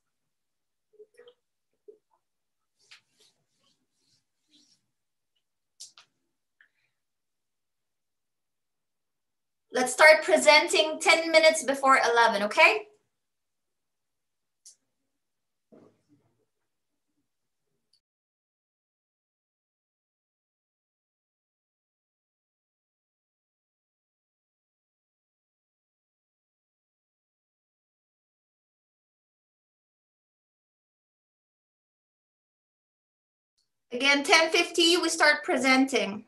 Let's start presenting 10 minutes before 11, okay? Again, 1050, we start presenting.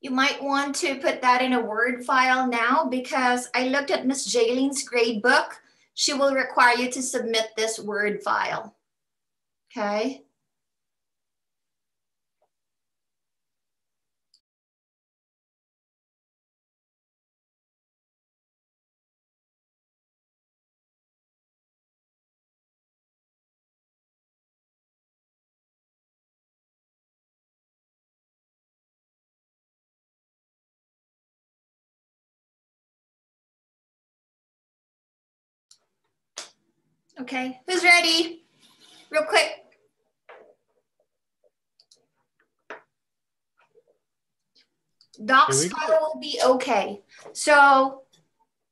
You might want to put that in a Word file now because I looked at Miss Jaylene's grade book. She will require you to submit this Word file. Okay. Okay, who's ready? Real quick. Docs file will be okay. So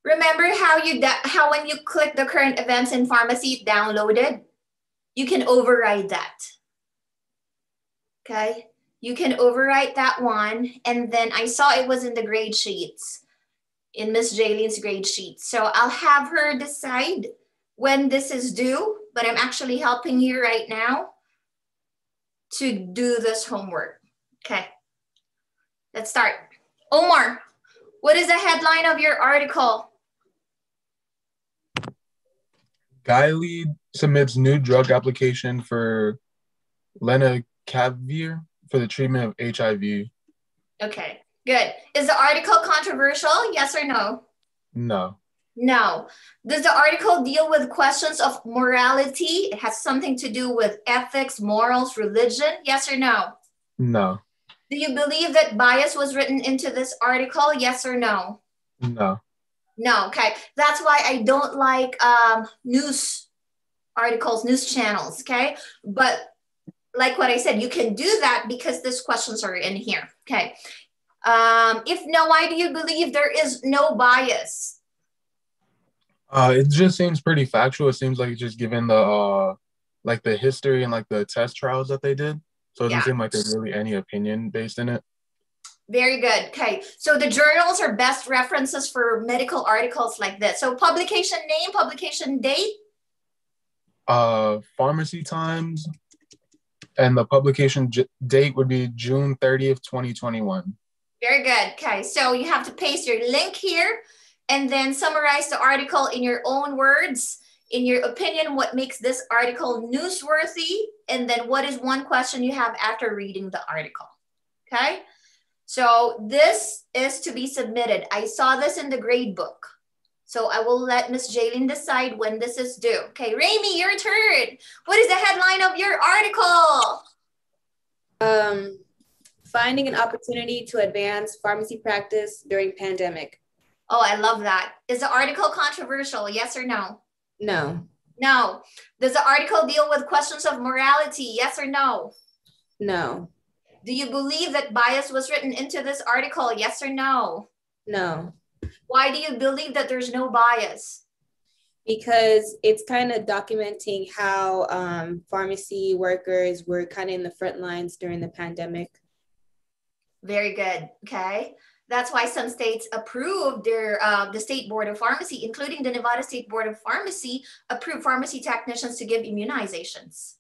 remember how you how when you click the current events in pharmacy downloaded, you can override that. Okay. You can overwrite that one. And then I saw it was in the grade sheets, in Miss Jaylene's grade sheet. So I'll have her decide when this is due, but I'm actually helping you right now to do this homework. Okay. Let's start. Omar, what is the headline of your article? Gilead submits new drug application for lenacapavir for the treatment of HIV. Okay, good. Is the article controversial? Yes or no? No. No. Does the article deal with questions of morality? It has something to do with ethics, morals, religion? Yes or no? No. Do you believe that bias was written into this article? Yes or no? No. No. Okay. That's why I don't like um, news articles, news channels. Okay. But like what I said, you can do that because these questions are in here. Okay. Um, if no, why do you believe there is no bias? Uh, it just seems pretty factual. It seems like just given the uh, like the history and like the test trials that they did. So it doesn't Yeah. seem like there's really any opinion based in it. Very good. Okay. So the journals are best references for medical articles like this. So publication name, publication date. Uh, Pharmacy Times, and the publication date would be June 30th, 2021. Very good. Okay. So you have to paste your link here and then summarize the article in your own words. In your opinion, what makes this article newsworthy? And then what is one question you have after reading the article? Okay. So this is to be submitted. I saw this in the grade book. So I will let Miss Jaylene decide when this is due. Okay, Rami, your turn. What is the headline of your article? Um, finding an opportunity to advance pharmacy practice during pandemic. Oh, I love that. Is the article controversial? Yes or no? No, No. Does the article deal with questions of morality? Yes or no? no, Do you believe that bias was written into this article? Yes or no? no, Why do you believe that there's no bias? because it's kind of documenting how um, pharmacy workers were kind of in the front lines during the pandemic. Very good. Okay. That's why some states approved their uh, the state board of pharmacy, including the Nevada State Board of Pharmacy, approved pharmacy technicians to give immunizations.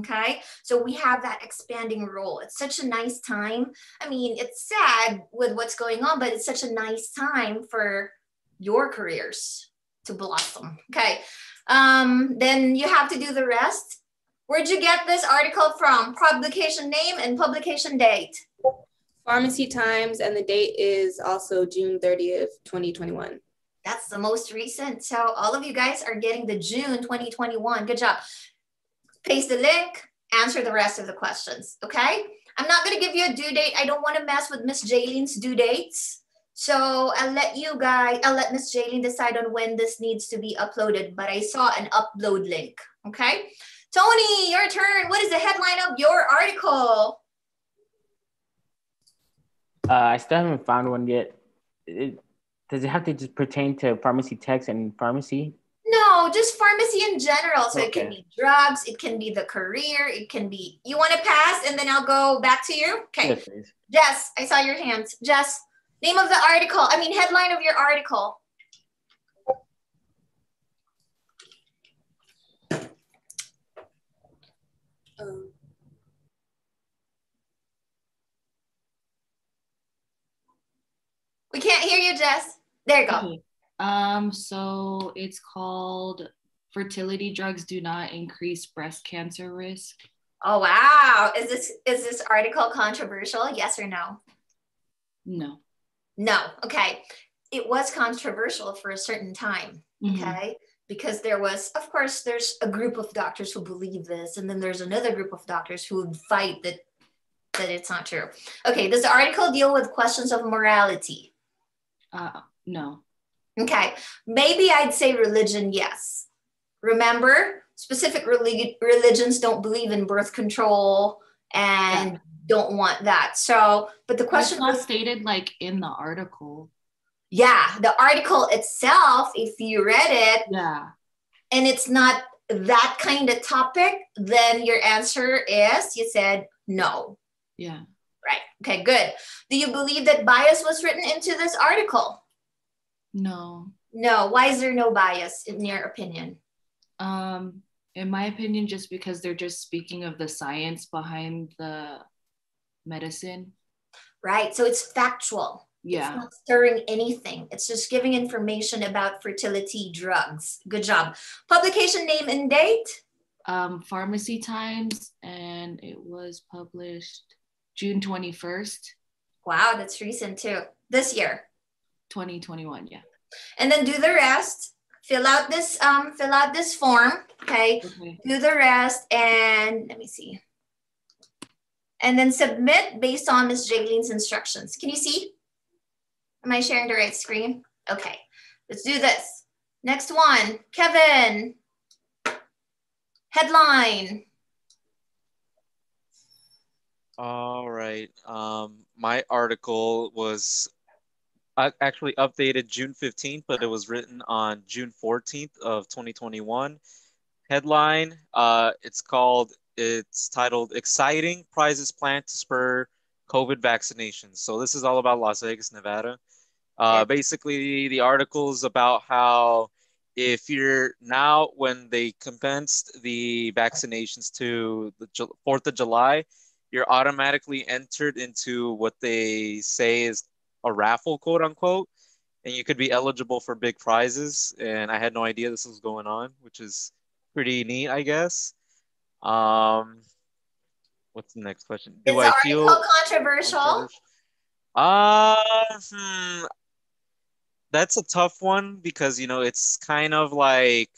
Okay, so we have that expanding role. It's such a nice time. I mean, it's sad with what's going on, but it's such a nice time for your careers to blossom. Okay, um, then you have to do the rest. Where'd you get this article from? Publication name and publication date. Pharmacy Times, and the date is also June 30th, 2021. That's the most recent. So all of you guys are getting the June 2021. Good job. Paste the link, answer the rest of the questions. Okay. I'm not going to give you a due date. I don't want to mess with Miss Jaylene's due dates. So I'll let you guys, I'll let Miss Jaylene decide on when this needs to be uploaded. But I saw an upload link. Okay. Tony, your turn. What is the headline of your article? Uh, I still haven't found one yet. It, does it have to just pertain to pharmacy techs and pharmacy? No, just pharmacy in general. So it can be drugs, it can be the career, it can be. You want to pass, and then I'll go back to you. Okay, Yes, please. Jess, I saw your hands. Jess, name of the article. I mean, headline of your article. We can't hear you, Jess. There you go. Okay. Um, so it's called fertility drugs do not increase breast cancer risk. Oh wow, is this is this article controversial? Yes or no? No. No. Okay, it was controversial for a certain time. Mhm. okay because there was of course there's a group of doctors who believe this and then there's another group of doctors who would fight that that it's not true okay does the article deal with questions of morality Uh, no. okay maybe i'd say religion yes remember specific relig- religions don't believe in birth control and don't want that so but the Question question was stated like in the article. yeah the article itself if you read it Yeah. and it's not that kind of topic, then your answer is you said No. Yeah. Right. Okay, good. Do you believe that bias was written into this article? No. No. Why is there no bias in your opinion? Um, in my opinion, just because they're just speaking of the science behind the medicine. Right. So it's factual. Yeah. It's not stirring anything. It's just giving information about fertility drugs. Good job. Publication name and date? Um, Pharmacy Times, and it was published June 21st, Wow, that's recent too. This year. 2021. Yeah. And then do the rest. Fill out this um fill out this form, okay? Okay. Do the rest and let me see. And then submit based on Miss Jaylene's instructions. Can you see? Am I sharing the right screen? Okay. Let's do this. Next one, Kevin. Headline. All right. Um, my article was uh, actually updated June 15th, but it was written on June 14th of 2021. Headline, uh, it's called, it's titled Exciting Prizes Plan to Spur COVID Vaccinations. So this is all about Las Vegas, Nevada. Uh, basically, the article is about how if you're now, when they commenced the vaccinations to the 4th of July, you're automatically entered into what they say is a raffle, quote unquote, and you could be eligible for big prizes. And I had no idea this was going on, which is pretty neat, I guess. Um, what's the next question? Do I feel article controversial? uh, hmm, that's a tough one because you know it's kind of like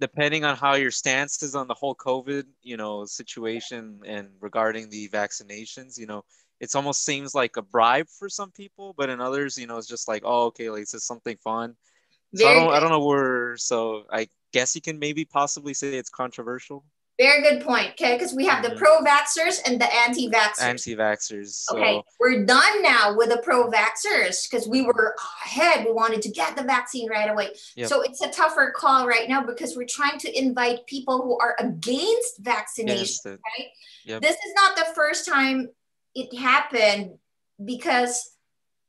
depending on how your stance is on the whole COVID, you know, situation and regarding the vaccinations, you know, it's almost seems like a bribe for some people, but in others, you know, it's just like, oh, okay, like it's something fun. So I don't, I don't know where. So I guess you can maybe possibly say it's controversial. Very good point. Okay, because we have the Mhm. pro-vaxxers and the anti-vaxxers. Anti-vaxxers. So Okay, we're done now with the pro-vaxxers because we were ahead. We wanted to get the vaccine right away. Yep. So it's a tougher call right now because we're trying to invite people who are against vaccination. Against it. Right? Yep. This is not the first time it happened because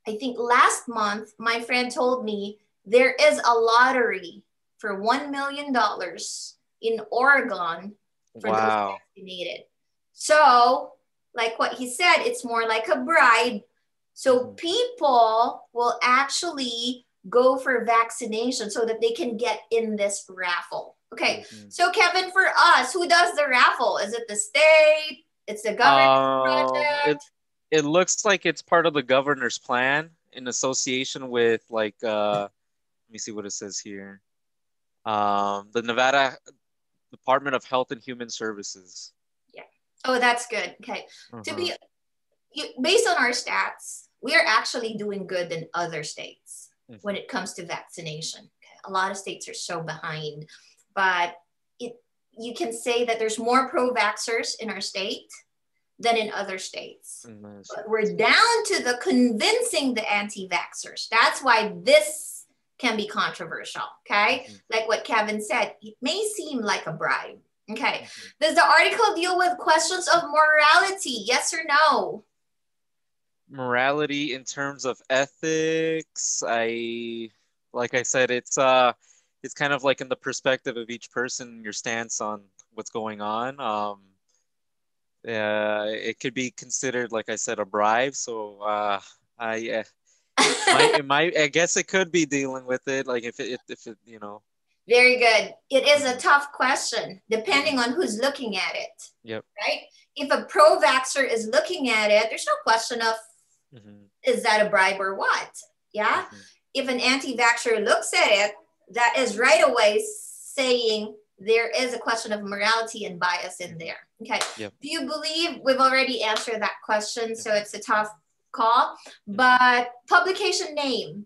I think last month my friend told me there is a lottery for one million dollars in Oregon for those wow. vaccinated. So, like what he said, it's more like a bribe. So Mm-hmm. people will actually go for vaccination so that they can get in this raffle. Okay. Mhm. So Kevin, for us, who does the raffle? Is it the state? It's the government project. it it looks like it's part of the governor's plan in association with like uh let me see what it says here. Um the Nevada Department of Health and Human Services. Yeah. Oh, that's good. Okay. To Uh-huh. be you, based on our stats, we are actually doing good than other states Mhm. when it comes to vaccination. Okay. A lot of states are so behind, but it you can say that there's more pro-vaxxers in our state than in other states. It's- But we're down to the convincing the anti-vaxxers. That's why this can be controversial. Okay. Mhm. Like what Kevin said, it may seem like a bribe. Okay. Mhm. Does the article deal with questions of morality? Yes or no? morality in terms of ethics i like i said it's uh it's kind of like in the perspective of each person your stance on what's going on um uh, it could be considered like i said a bribe so uh i uh, might, [LAUGHS] it might i guess it could be dealing with it like if it if it you know Very good. It is a tough question depending on who's looking at it, yep right? If a pro vaxxer is looking at it, there's no question of mm-hmm. is that a bribe or what? Yeah. mhm. If an anti vaxxer looks at it, that is right away saying there is a question of morality and bias in there. Okay. Yep. Do you believe we've already answered that question? So it's a tough call, but publication name.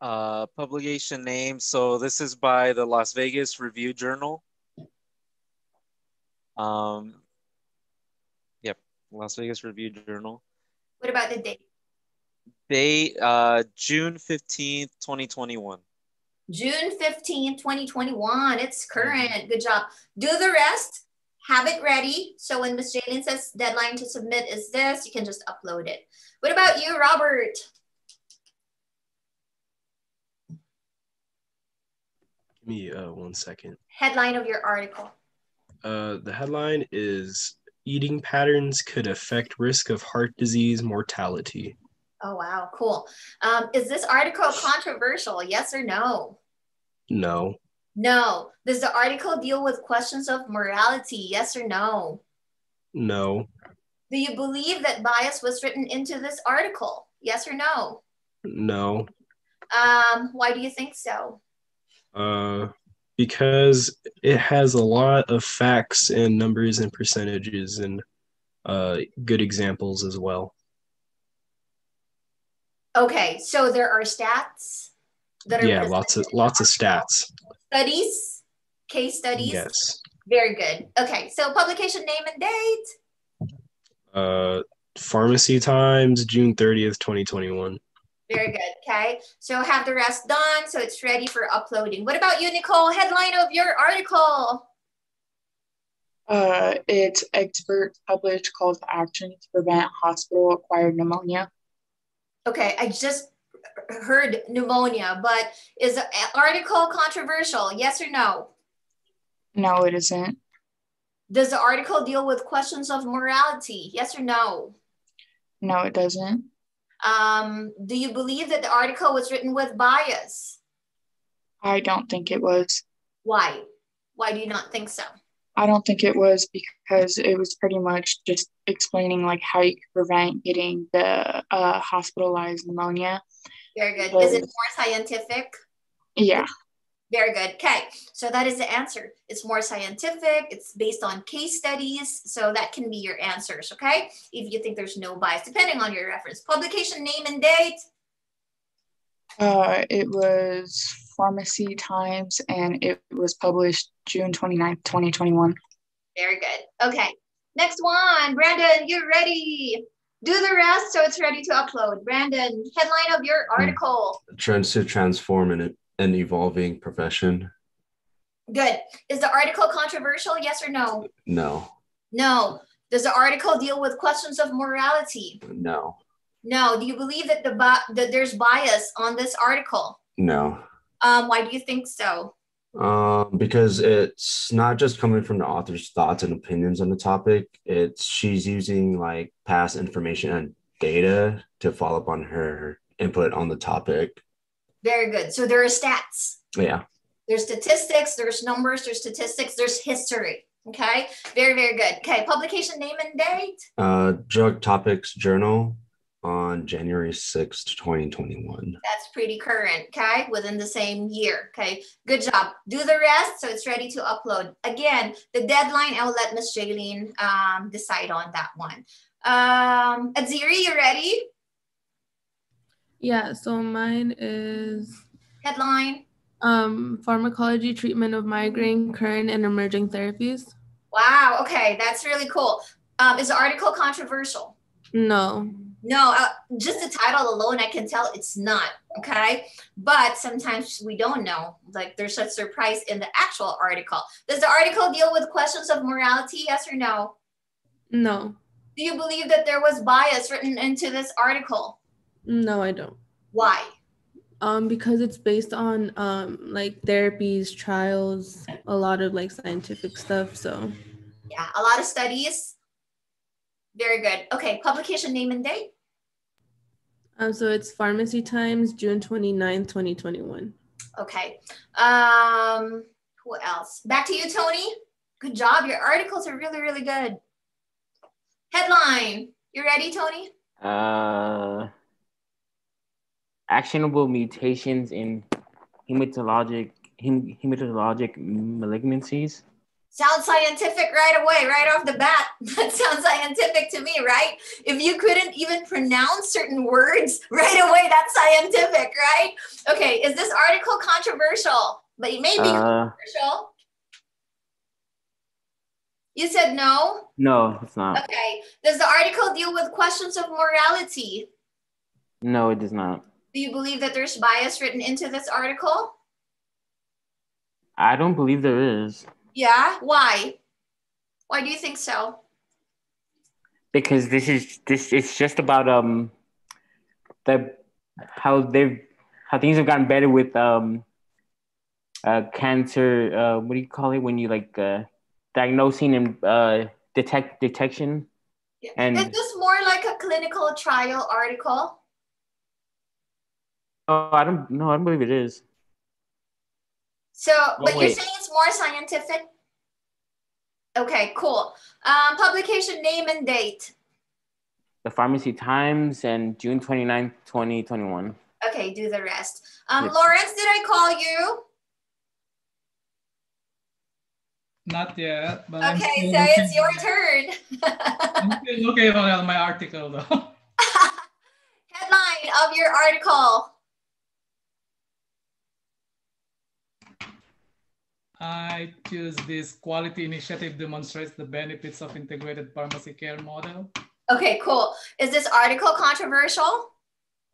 uh publication name so this is by the las vegas review journal um yep las vegas review journal What about the date? Date uh June 15th, 2021. June 15, 2021. It's current. Good job. Do the rest. Have it ready. So when Miss Jaylene says deadline to submit is this, you can just upload it. What about you, Robert? Give me uh, one second. Headline of your article. Uh, the headline is Eating Patterns Could Affect Risk of Heart Disease Mortality. Oh, wow, cool. Um, is this article controversial? Yes or no? No. No. Does the article deal with questions of morality? Yes or no? No. Do you believe that bias was written into this article? Yes or no? No. Um, why do you think so? Uh, because it has a lot of facts and numbers and percentages and uh, good examples as well. Okay, so there are stats that are Yeah, lots of lots of stats. studies, case studies. Yes. Very good. Okay, so publication name and date. Uh, Pharmacy Times, June thirtieth, twenty twenty one. Very good. Okay, so have the rest done, so it's ready for uploading. What about you, Nicole? Headline of your article. Uh, it's expert published calls to action to prevent hospital acquired pneumonia. Okay, I just heard pneumonia, but is the article controversial? Yes or no? No, it isn't. Does the article deal with questions of morality? Yes or no? No, it doesn't. Um, do you believe that the article was written with bias? I don't think it was. Why? Why do you not think so? I don't think it was because it was pretty much just explaining like how you could prevent getting the uh, hospitalized pneumonia. Very good. Is it more scientific? Yeah. Very good. Okay, so that is the answer. It's more scientific, it's based on case studies. So that can be your answers, okay? If you think there's no bias, depending on your reference. Publication name and date. Uh, it was Pharmacy Times and it was published June 29th, 2021. Very good. Okay, next one. Brandon, you ready? Do the rest so it's ready to upload. Brandon, headline of your article. Trends to transform an, an evolving profession. Good. Is the article controversial? Yes or no? No. No. Does the article deal with questions of morality? No. No. Do you believe that the that there's bias on this article? No. Um, why do you think so? Um, because it's not just coming from the author's thoughts and opinions on the topic. It's she's using like past information and data to follow up on her input on the topic. Very good. So there are stats. Yeah. There's statistics, there's numbers, there's statistics, there's history. Okay. Very, very good. Okay. Publication name and date. Uh, Drug Topics Journal on January 6th, 2021. That's pretty current. Okay. Within the same year. Okay. Good job. Do the rest so it's ready to upload. Again, the deadline, I will let Miss Jaylene um, decide on that one. Um, Adziri, you ready? Yeah, so mine is Headline. um, pharmacology treatment of migraine, current and emerging therapies. Wow. Okay. That's really cool. Um, is the article controversial? No. No, uh, just the title alone, I can tell it's not. Okay. But sometimes we don't know. Like there's a surprise in the actual article. Does the article deal with questions of morality? Yes or no? No. Do you believe that there was bias written into this article? No, I don't. Why? Um, because it's based on um like therapies, trials, a lot of like scientific stuff. So Yeah, a lot of studies. Very good. Okay, publication name and date. Um, so it's Pharmacy Times, June 29th, 2021. Okay. Um, who else? Back to you, Tony. Good job. Your articles are really, really good. Headline. You ready, Tony? Uh, actionable mutations in hematologic hem, hematologic malignancies. Sounds scientific right away, right off the bat. [LAUGHS] That sounds scientific to me, right? If you couldn't even pronounce certain words [LAUGHS] right away, that's scientific, right? Okay, is this article controversial? But it may be Uh, controversial. You said no? no, it's not. Okay. Does the article deal with questions of morality? No, it does not. Do you believe that there's bias written into this article? I don't believe there is. Yeah. Why? Why do you think so? because this is this it's just about um the how they've how things have gotten better with um uh cancer uh what do you call it when you like uh diagnosing and uh detect detection and Is this more like a clinical trial article? oh I don't no I don't believe it is So, but you're saying it's more scientific? Okay, cool. Um, publication name and date. the Pharmacy Times and June 29th, 2021 Okay, do the rest. Um, Yes. Lawrence, did I call you? Not yet, but Okay, so looking- it's your turn. I'm still looking on my article though. [LAUGHS] Headline of your article. I choose this quality initiative demonstrates the benefits of integrated pharmacy care model. Okay, cool. Is this article controversial?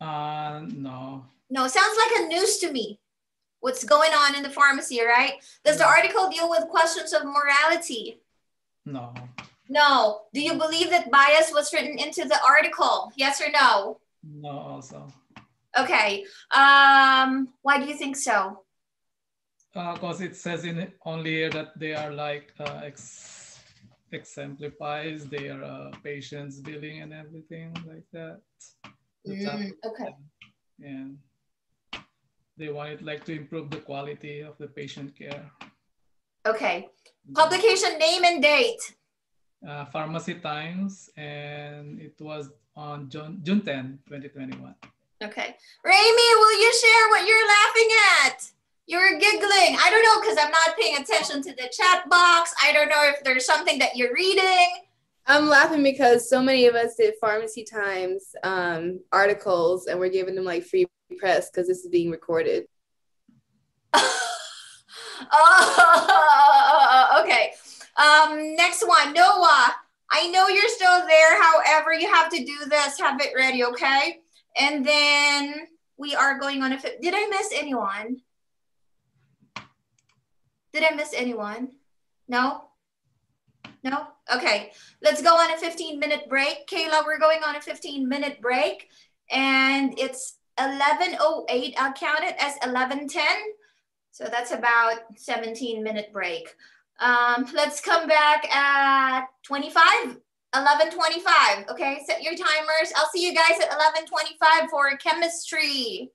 Uh, no, No, sounds like a news to me. What's going on in the pharmacy, right? Does the article deal with questions of morality? no, No. Do you believe that bias was written into the article? Yes or no? no also. Okay. Um, why do you think so? Because it says in only here that they are like uh, ex- exemplifies their uh, patients billing and everything like that. Mm, okay. And they wanted like to improve the quality of the patient care. Okay. Publication name and date. Uh, Pharmacy Times, and it was on June, June 10, 2021. Okay. Rami, will you share what you're laughing at? You're giggling. I don't know because I'm not paying attention to the chat box. I don't know if there's something that you're reading. I'm laughing because so many of us did Pharmacy Times um, articles and we're giving them like free press because this is being recorded. [LAUGHS] Oh, okay. Um, next one, Noah. I know you're still there. However, you have to do this. Have it ready, okay? And then we are going on a. Did I miss anyone? Did I miss anyone? No. No. Okay. Let's go on a 15 minute break. Kayla, we're going on a 15 minute break, and it's 11:08. I'll count it as 11:10. So that's about 17 minute break. Um, let's come back at 25, 11:25. Okay, set your timers. I'll see you guys at 11:25 for chemistry.